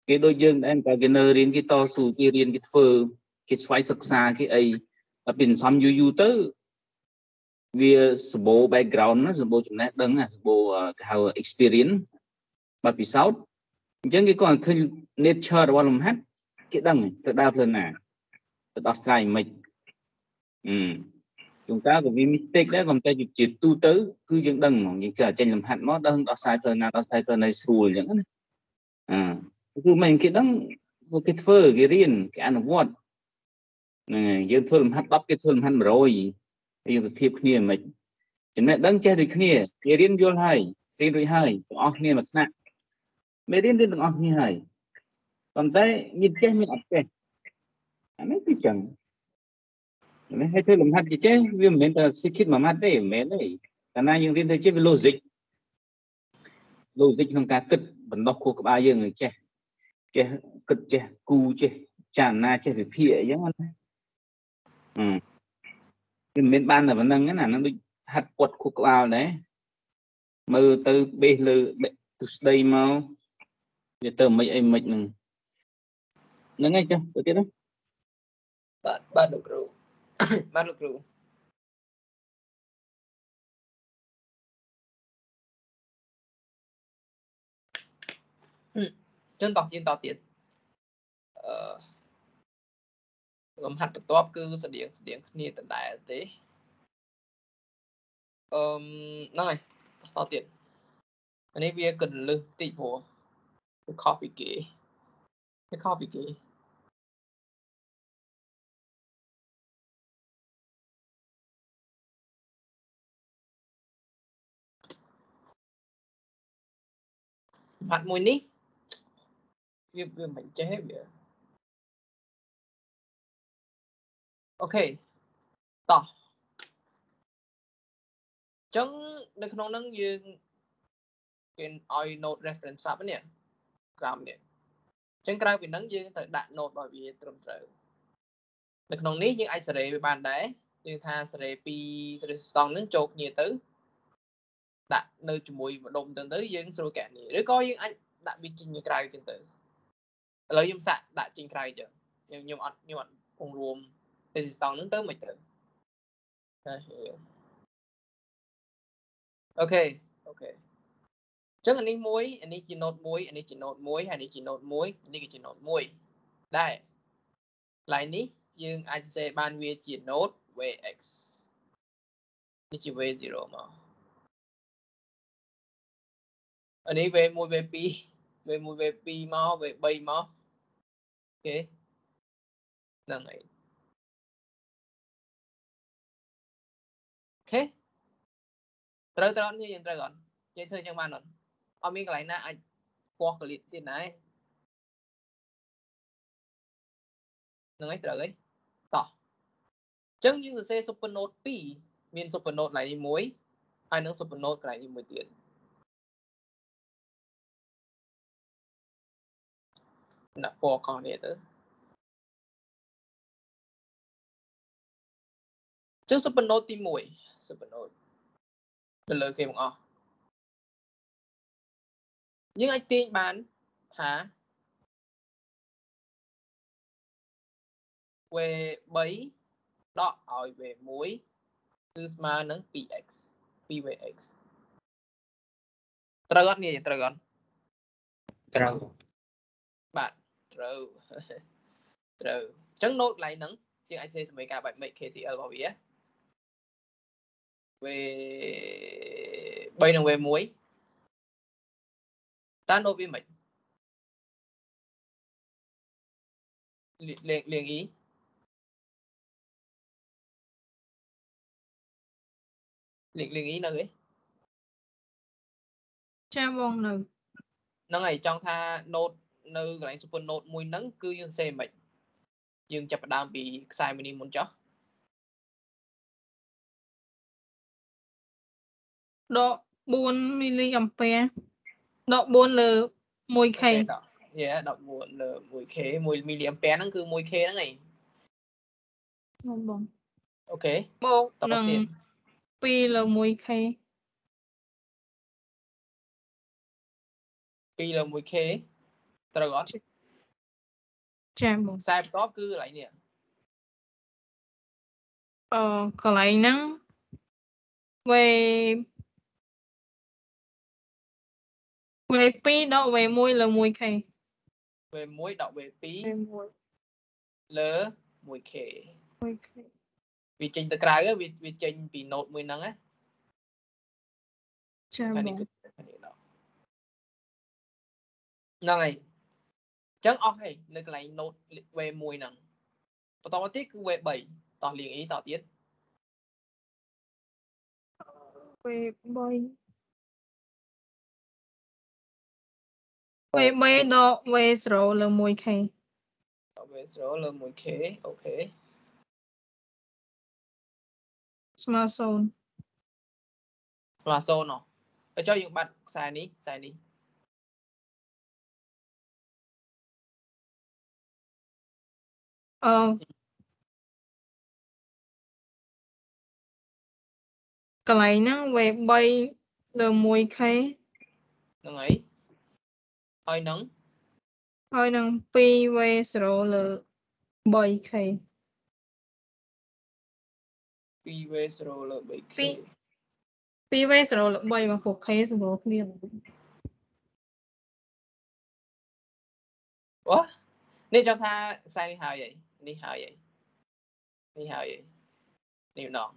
គេដូចយើងដែរតែគេនៅរៀនគេតស៊ូគេរៀនគេធ្វើគេស្វ័យសិក្សាគេអីដល់ពេលសំយូរយូរទៅវាសម្បូរ background ណាសម្បូរចំណេះដឹងណាសម្បូរគេហៅ experience បាត់ពិសោធន៍អញ្ចឹងគេគាត់ឃើញ nature របស់លំហាត់គេដឹងទៅដើរផ្លូវណាទៅដោះស្រាយមិនអឺជួនកាលក៏វា mistake ដែរក៏តែជាទូទៅគឺយើងដឹងហ្មងយើងចេះចេញលំហាត់មកដឹងដោះស្រាយផ្លូវណាដោះស្រាយផ្លូវណីស្រួលអញ្ចឹងណាអឺ គឺមិនគេដឹងគេធ្វើគេរៀនគេអនុវត្តហ្នឹងហើយយើងធ្វើលំហាត់10គេធ្វើលំហាត់100ហើយយើងទៅធៀបគ្នាមិនចំណេះដឹងចេះដូចគ្នាគេរៀនយល់ហើយរៀនរួចហើយទាំងអស់គ្នាមួយថ្នាក់មេរៀនរៀនទាំងអស់គ្នាហើយប៉ុន្តែមានចេះមានអត់ចេះអានេះគឺចឹងនេះឲ្យធ្វើលំហាត់គេចេះវាមិនមែនតែសិក្ខិតមួយម៉ាត់ទេមិនមែនទេកាលណាយើងរៀនទៅចេះវា logic logic ក្នុងការគិតបណ្ដោះខួរក្បាលយើងឲ្យចេះ ចេះគិតចេះគូចេះចារណាចេះវិភាគអីចឹងណាអឺវាមិនមែនបានតែប៉ុណ្្នឹងណាហ្នឹងដូចហាត់ពុតខួរក្បាលដែរមើលទៅបេះលើទស្សដីមកវាទៅមិនអីមិនហ្នឹងហ្នឹងហើយចុះទៅទៀតណាបាទបាទលោកគ្រូបាទលោកគ្រូ ចឹងតោះយើងតទៀតអឺលំហាត់បន្ទាប់គឺស្តៀងស្តៀងគ្នាដដែលទេអឺហ្នឹងហើយតទៀតអានេះវាកន្លឹះតិចព្រោះវាខុសពីគេវាខុសពីគេហាត់មួយនេះ វាវាមិនចេះវាអូខេតោះចឹងនៅក្នុងហ្នឹងយើងគេឲ្យ note reference ស្រាប់នេះក្រោមនេះចឹងក្រៅពីហ្នឹងយើងត្រូវដាក់ note របស់វាត្រឹមត្រូវនៅក្នុងនេះយើងអាចសេរីវាបានដែរយើងថាសេរីពីសេរីស្តង់ហ្នឹងចូលគ្នាទៅដាក់នៅជាមួយម្ដុំទៅទៅយើងស្រួលកែនេះឬក៏យើងអាចដាក់វាចេញក្រៅចឹងទៅ ឥឡូវខ្ញុំសាក់ដាក់ចេញក្រៅចឹងខ្ញុំខ្ញុំអត់ខ្ញុំអត់ពងរួមសេរីស្តង់ហ្នឹងទៅមិនទៅអូខេអូខេចឹងអានេះមួយអានេះជា note មួយអានេះជា note មួយហើយនេះជា note មួយនេះក៏ជា note មួយដែរ line នេះយើងអាចសរសេរបានវាជា note vx នេះជា v0 មកអានេះ v1 v2 v1 v2 មក v3 មកគេហ្នឹងហើយអូខេត្រូវត្រូវអត់នេះយើងត្រូវអត់យើងធ្វើយ៉ាងបានអត់អត់មានកន្លែងណាអាចពោះកលិតទៀតណាហ្នឹងហើយត្រូវហើយតោះអញ្ចឹងយើងសរសេរ supernode 2មាន supernode កន្លែងនេះមួយហើយនឹង supernode កន្លែងនេះមួយទៀត ដាក់ពណ៌កោះនេះទៅចុះ supernode ទី1 supernode ទៅលើគេបងអស់យើងអាចទាញបានថា v 3ដកឲ្យ v 1គឺស្មើនឹង 2x 2vx ត្រូវអត់នេះត្រូវអត់ត្រូវបាទ ត្រូវត្រូវអញ្ចឹង note កន្លែងហ្នឹងយើងអាចសេសមីការបែប make KCL របស់វាវេ3និងវេ1តើ note វាមិនលេងលេងអ៊ីលេងលេងអ៊ីនៅឯចាបងនៅហ្នឹងហើយចង់ថា note នៅកន្លែង super note មួយហ្នឹងគឺយើងសេមិនយើងចាប់ផ្ដើមពីខ្សែមីនីមុនចុះដក4មីលីអាំពែដក4លើ 1k យេ14លើ 1k 1មីលីអាំពែហ្នឹងគឺ 1k ហ្នឹងឯងបងបងអូខេបូកតបនឹងទៀត2លើ 1k 2លើ 1k ត្រូវអត់ចាបងខ្សែបន្ទាប់គឺកន្លែងនេះអឺកន្លែងហ្នឹងវេវេ2ដកវេ1លើ 1k វេ1ដកវេវេ2លើ 1k 1 1k វាចេញទៅក្រៅវាវាចេញពី note មួយហ្នឹងណាចាខាងបនេះងគឺខាងនេះដល់ហ្នឹងហើយអញ្ចឹងអស់ហើយនៅកន្លែង note វេ1ហ្នឹងបន្តមកទៀតគឺវេ3តោះលៀងអ៊ីតទៀតវេ3វេ3ដកវេ0លើ 1k ដកវេ0លើ 1k អូខេស្មើ0ស្មើ0ណោះទៅចុះយើងបាត់ខ្សែនេះខ្សែនេះ អឺកន្លែងហ្នឹងវេ3លើ 1k ហ្នឹងហើយហើយនឹងហើយនឹង2វេ0លើ 3k 2វេ0លើ 3k ពីរ2វេ0លើ3មកព្រោះ k សម្រួលគ្នាអូនេះចង់ថាខ្សែនេះហើយហី នេះហើយហីនេះហើយហីនេះម្ដង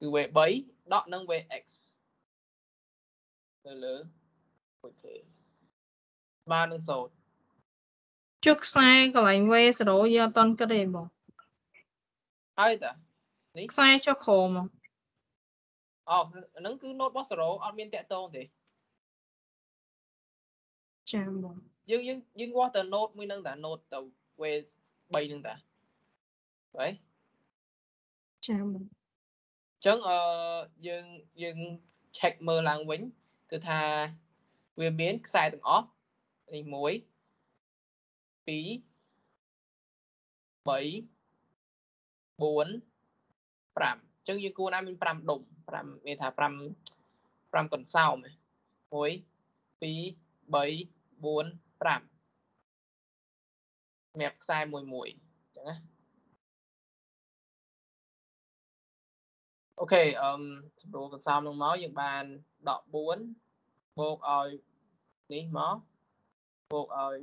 គឺវេ3ដកនឹងវេ x ទៅលើ 1k ស្មើនឹង0ជុកខ្សែកន្លែងវេ0យើងអត់តន់គិតទេបងហើយតាខ្សែចុះក្រោមមកអូហ្នឹងគឺ note របស់0អត់មានតាក់ទងទេចាបង យើងយើងយើងវាស់ទៅ note មួយហ្នឹងតា note ទៅ way 3ហ្នឹងតាហើយចាបងអញ្ចឹងអឺយើងយើង check មើលឡើងវិញគឺថាវាមានខ្សែទាំងអស់នេះ1 2 3 4 5អញ្ចឹងយើងគួរណាមាន5ដុំ5មានថា5 5កន្សោម1 2 3 4 5សម្រាប់ខ្សែមួយមួយអញ្ចឹងណាអូខេអឺមសម្រួលកន្សោមនឹងមកយើងបានដក4បូកឲ្យនេះមកបូកឲ្យ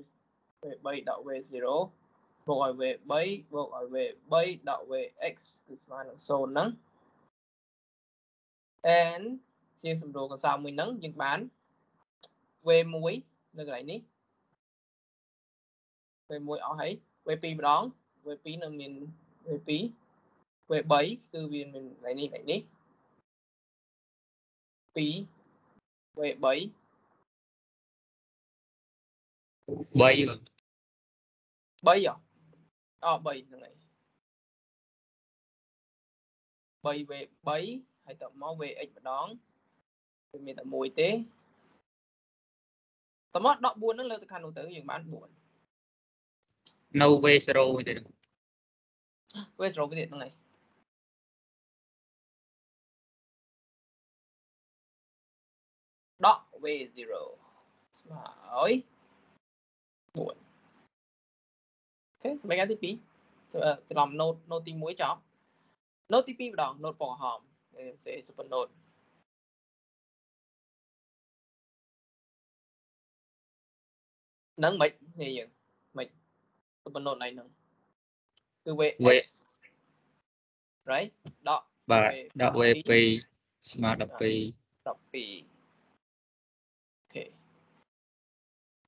v3 ដក v0 បូកឲ្យ v3 បូកឲ្យ v3 ដក vx គឺស្មើនឹង0ហ្នឹង and ជាសម្រួលកន្សោមមួយហ្នឹងយើងបាន v1 នៅកន្លែងនេះ V1 អស់ហើយ V2 ម្ដង V2 នៅមាន V2 V3 គឺវាមានថ្ងៃនេះថ្ងៃនេះ2 V3 3 3អ្ហ៎អូ3ហ្នឹងហើយ 3 V 3 ហើយតមក VX ម្ដងវាមានតែមួយទេតមក14ហ្នឹងលើកទៅខាងនោះទៅយើងបាន4 នៅ V0 មួយទៀត V0 វាទៀតហ្នឹងហើយដក V0 ស្មើឲ្យ4អូខេសម្រាប់ការទី2ច្រឡំ node node ទី1ចប់ node ទី2ម្ដង node ពណ៌ក្រហមសេ super node នឹងមិននេះយើង មិន super node ណៃនឹងគឺ V VX right ដកបាទ V ដក V2 ស្មើ12 12អូខេ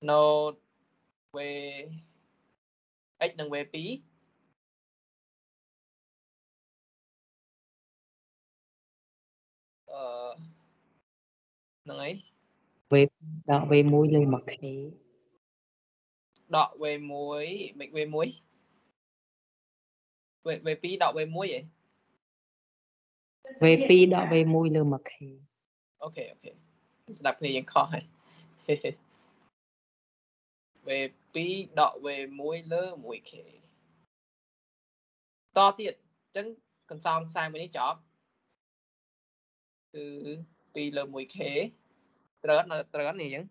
node V x និង V2 អឺហ្នឹងហើយដក V1 លេខ 1K ដក V1 មិន V1 V V2 ដក V1 ហ៎ V2 ដក V1 លើ 1K អូខេអូខេស្ដាប់គ្នាយើងខុសហើយ V2 ដក V1 លើ 1K តទៀតអញ្ចឹងកន្សោមខ្សែមួយនេះចប់គឺ2លើ 1K ត្រូវអត់ត្រូវអត់នេះអញ្ចឹង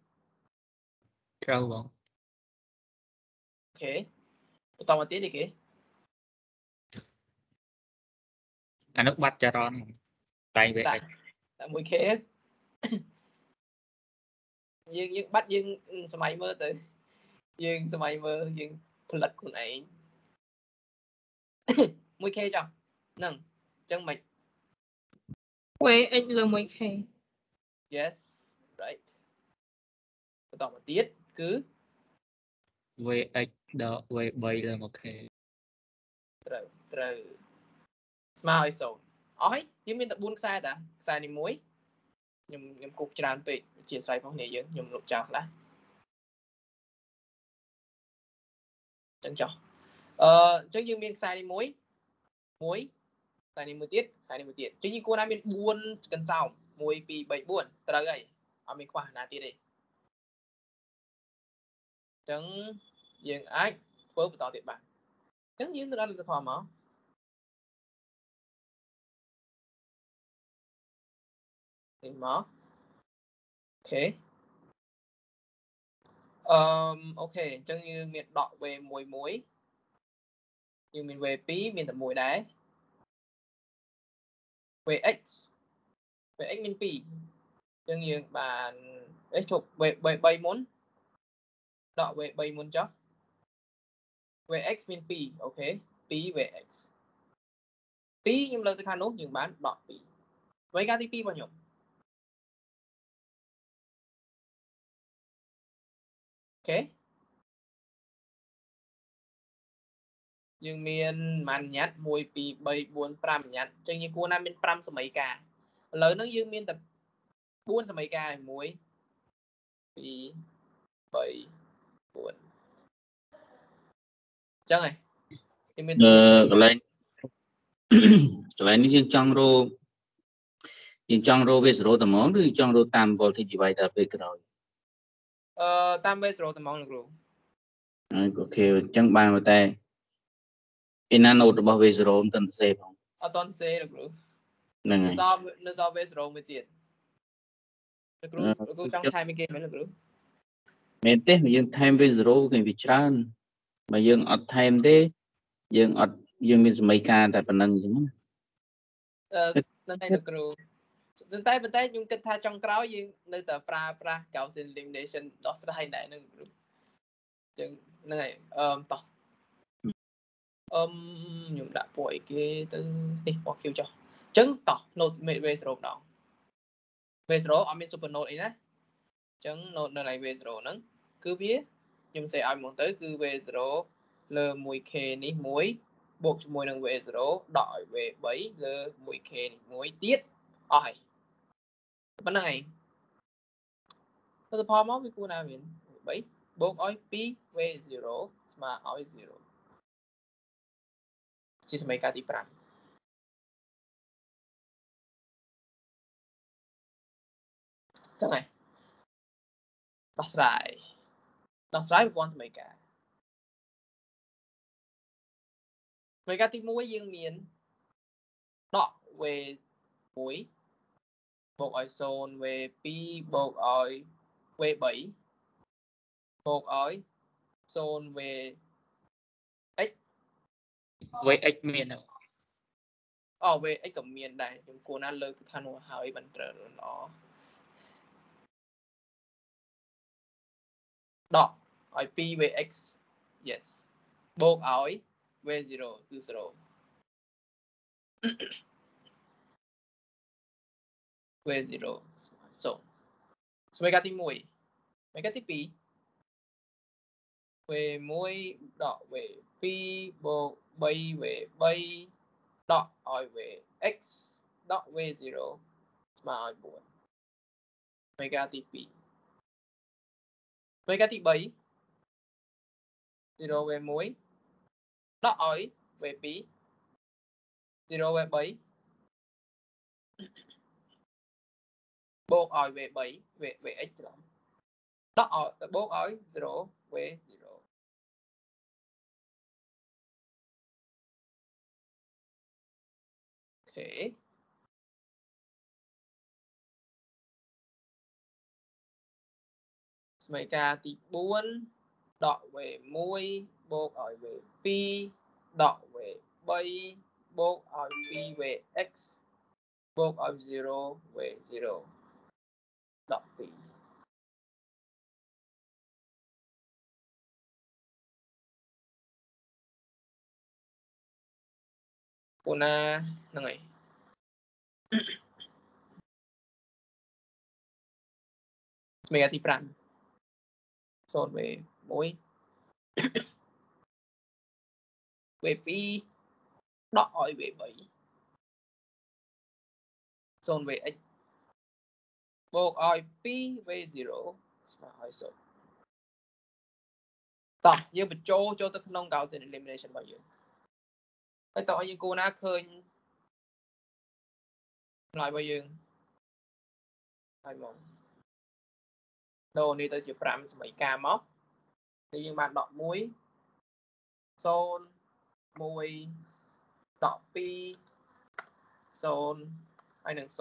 ត្រូវបងអូ ខេបន្តមកទៀតនេះគេអានោះបាត់ចរន្តតែង VX ដាក់ដាក់ 1K យើងយើងបាត់យើងសម័យមើលទៅយើងសម័យមើលយើងផលិតខ្លួនឯង 1K ចុះហ្នឹងអញ្ចឹងមិន VX លើ 1K yes right បន្តមកទៀតគឺ VX ដក V3 លើ 1K ត្រូវត្រូវស្មើឲ្យ0អស់ហើយយើងមានតែ4ខ្សែតាខ្សែនេះមួយខ្ញុំខ្ញុំគប់ច្រើនពេកអធិស្ឋានផងគ្នាយើងខ្ញុំលុបចោលខ្លះចឹងចុះអឺអញ្ចឹងយើងមានខ្សែនេះមួយមួយខ្សែនេះមួយទៀតខ្សែនេះមួយទៀតអញ្ចឹងយើងគួរណាមាន4កន្សោម1 2 3 4ត្រូវហើយអត់មានខ្វះណាទៀតទេអញ្ចឹងយើងអាចធ្វើបន្តទៀតបានអញ្ចឹងយើងទៅដល់លទ្ធផលមកនេះមកអូខេអឺអូខេអញ្ចឹងយើងមានដក V1 មួយយើងមាន V2 មានតែមួយដែរ VX VX មាន2អញ្ចឹងយើងបានអេជប់ V3 មុន ដក V3 មុនចុះ VX មាន2អូខេ2 VX 2ខ្ញុំលើកទៅខាងនោះយើងបានដក2អ្វីការទី2របស់ខ្ញុំអូខេយើងមានប្រហែលញ៉ាត់1 2 3 4 5ញ៉ាត់អញ្ចឹងយើងគួរណាមាន5សម័យការឥឡូវហ្នឹងយើងមានតែ4សម័យការ1 2 3 4ចឹងហើយយើងមានអឺកន្លែងកន្លែងនេះយើងចង់រកយើងចង់រកវា0តែហ្មងឬចង់រកតាម voltage divider ពេលក្រោយអឺតាម base row ត្មងលោកគ្រូអូខេអញ្ចឹងបានតែ inner node របស់ V0 មិនទាន់សេផងអត់តន់សេលោកគ្រូហ្នឹងនៅហើយសល់នៅសល់ base row មួយទៀតលោកគ្រូអឺលោកគ្រូចង់ថែមអីគេមែនលោកគ្រូ មែនទេបើយើងថែម V0 គឺវាច្រើនបើយើងអត់ថែមទេយើងអត់យើងមានសម័យការតែប៉ុណ្្នឹងអញ្ចឹងណាអឺនឹងហើយលោកគ្រូប៉ុន្តែប៉ុន្តែខ្ញុំគិតថាចុងក្រោយយើងនៅតែប្រើប្រាស់ Gaussian elimination ដោះស្រាយដែរនឹងលោកគ្រូអញ្ចឹងហ្នឹងហើយអឺតោះអឺមខ្ញុំដាក់ពណ៌អីគេទៅនេះពណ៌ខៀវចុះអញ្ចឹងតោះ node base row ម្ដង base row អត់មាន super node អីណាអញ្ចឹង node នៅ line base row ហ្នឹង គឺវាខ្ញុំសេឲ្យហ្មងទៅគឺ v0 លើ 1k នេះ1បូកជាមួយនឹង v0 ដកឲ្យ v3 លើ 1k នេះ1ទៀតអស់ហើយប៉ុណ្្នឹងឯងទស្សផលមកវាគួរណាមាន3បូកឲ្យ 2v0 ស្មើឲ្យ0ជាសមីការទី5ចឹងហើយដោះស្រាយ ដោះស្រាយប្រព័ន្ធសមីការសមីការទី1យើងមានដក v 1បូកឲ្យ0 v 2បូកឲ្យ v 3បូកឲ្យ0 v x vx មានហ្នឹងអូ v x ក៏មានដែរខ្ញុំគួរណាលើកថានោះហើយមិនត្រូវល្អ ឲ្យ 2vx yes បូកឲ្យ v0 គឺ0 v0 0ស្វេកាទី1ស្វេកាទី2 v1 ដក v2 បូក 3v3 ដកឲ្យ vx ដក v0 ស្មើឲ្យ4ស្វេកាទី2ស្វេកាទី3 0v1 ដកឲ្យ v2 0v3 បូកឲ្យ v3 vx ច្រឡំដកឲ្យបូកឲ្យ 0v0 ខេសមីការទី4 ដក v1 បូកឲ្យ v2 ដក v3 បូកឲ្យ 2vx បូកឲ្យ 0v0 ដក2ពូណាហ្នឹងហើយមេទី5 0 v 1 v 2ដកឲ្យ v 3 0 vx បូកឲ្យ 2v0 ស្មើឲ្យ0តោះយើងបញ្ចូលចូលទៅក្នុង Gaussian elimination របស់យើងហើយតោះយើងគូណាឃើញឆ្លើយរបស់យើងហើយមកដូរនេះទៅជា5សមីការមក thì យើងបានដក1 0 1ដក2 0ហើយនឹង0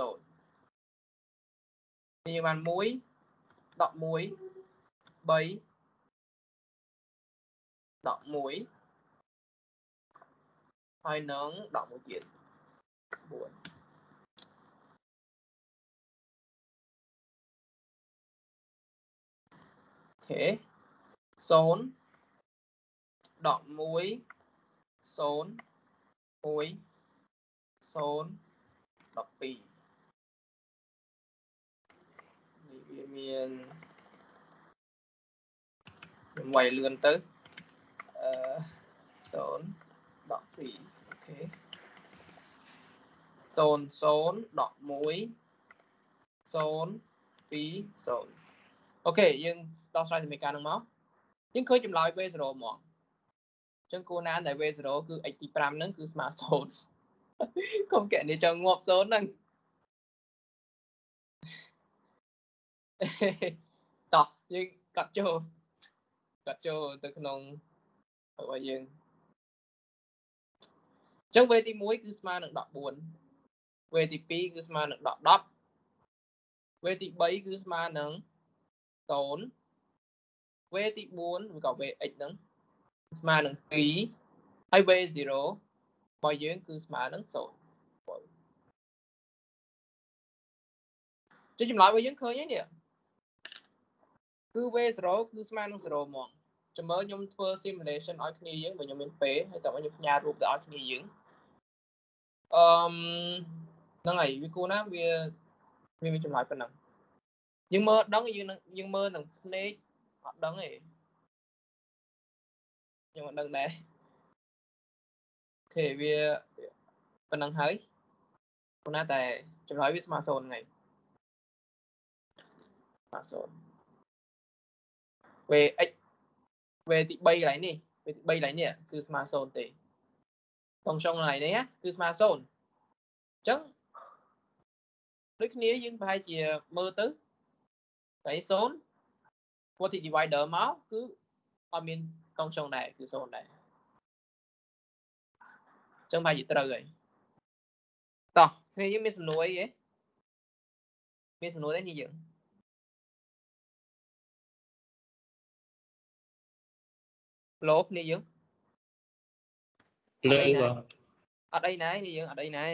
យើងបាន1ដក1 3ដក1ហើយនឹងដក1ទៀត4អូខេ 0ដក1 0 1 0 12នេះវាមានខ្ញុំវាយលឿនទៅអឺ0ដក2អូខេ0 0ដក1 0 2 0អូខេយើងដោះស្រាយសមីការនឹងមក យើងឃើញចម្លើយ V0 ហ្មងអញ្ចឹងគួរណាដែល V0 គឺ x ទី5ហ្នឹងគឺស្មើ0កុំកែនេះចង់ងាប់0ហ្នឹងតោះយើងកត់ចូលកត់ចូលទៅក្នុងរបស់យើងអញ្ចឹង V ទី1គឺស្មើនឹង14 V ទី2គឺស្មើនឹង10 V ទី3គឺស្មើនឹង0 v ទី4ឬក៏ vx ហ្នឹងស្មើនឹង2ហើយ v0 របស់យើងគឺស្មើនឹង0ចុះចម្លើយរបស់យើងឃើញហើយនេះគឺ v0 គឺស្មើនឹង0ហ្មងចាំមើលខ្ញុំធ្វើ simulation ឲ្យគ្នាយើងបើខ្ញុំមានពេលហើយតើខ្ញុំផ្ញើរូបទៅឲ្យគ្នាយើងអឺហ្នឹងហើយវាគួរណាវាវាមានចម្លើយប៉ុណ្ណឹងយើងមើលដឹងយើងយើងមើលនឹងភ្នែក អត់ដឹងទេខ្ញុំអត់ដឹងដែរអូខេវាប៉ុណ្ណឹងហើយប៉ុន្តែតែចម្លើយវាស្មើ0ថ្ងៃស្មើ0វេ x វេទី3កន្លែងនេះវេទី3កន្លែងនេះគឺស្មើ0ទេតងចុងកន្លែងនេះណាគឺស្មើ0អញ្ចឹងដូចគ្នាយើងប្រហែលជាមើលទៅកន្លែង0 quantity divider មកគឺអត់មានកងចុងដែរគឺ0ដែរអញ្ចឹងប្រហែលជាត្រូវហើយតោះគ្នាយើងមានសំណួរអីហ៎មានសំណួរទេនេះយើងលោគ្នាយើងលើបងអត់អីណានេះយើងអត់អីណា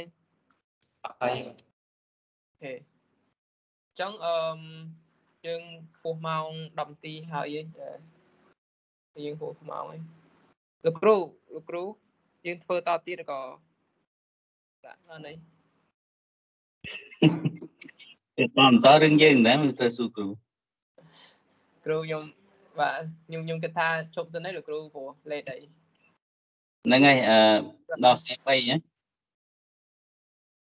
ហើយអូខេអញ្ចឹងអឺម យើងពោះម៉ោង10នាទីហើយឯងយើងពោះម៉ោងហើយលោកគ្រូលោកគ្រូយើងធ្វើតទៀតឬក៏ដាក់អនអីទៅតាមតើរឿងយើងដែរមើលទៅស៊ូគ្រូគ្រូខ្ញុំបាទខ្ញុំខ្ញុំគិតថាជប់សិនហើយលោកគ្រូព្រោះលេតអីហ្នឹងហើយអឺដល់ស្អែក3ណា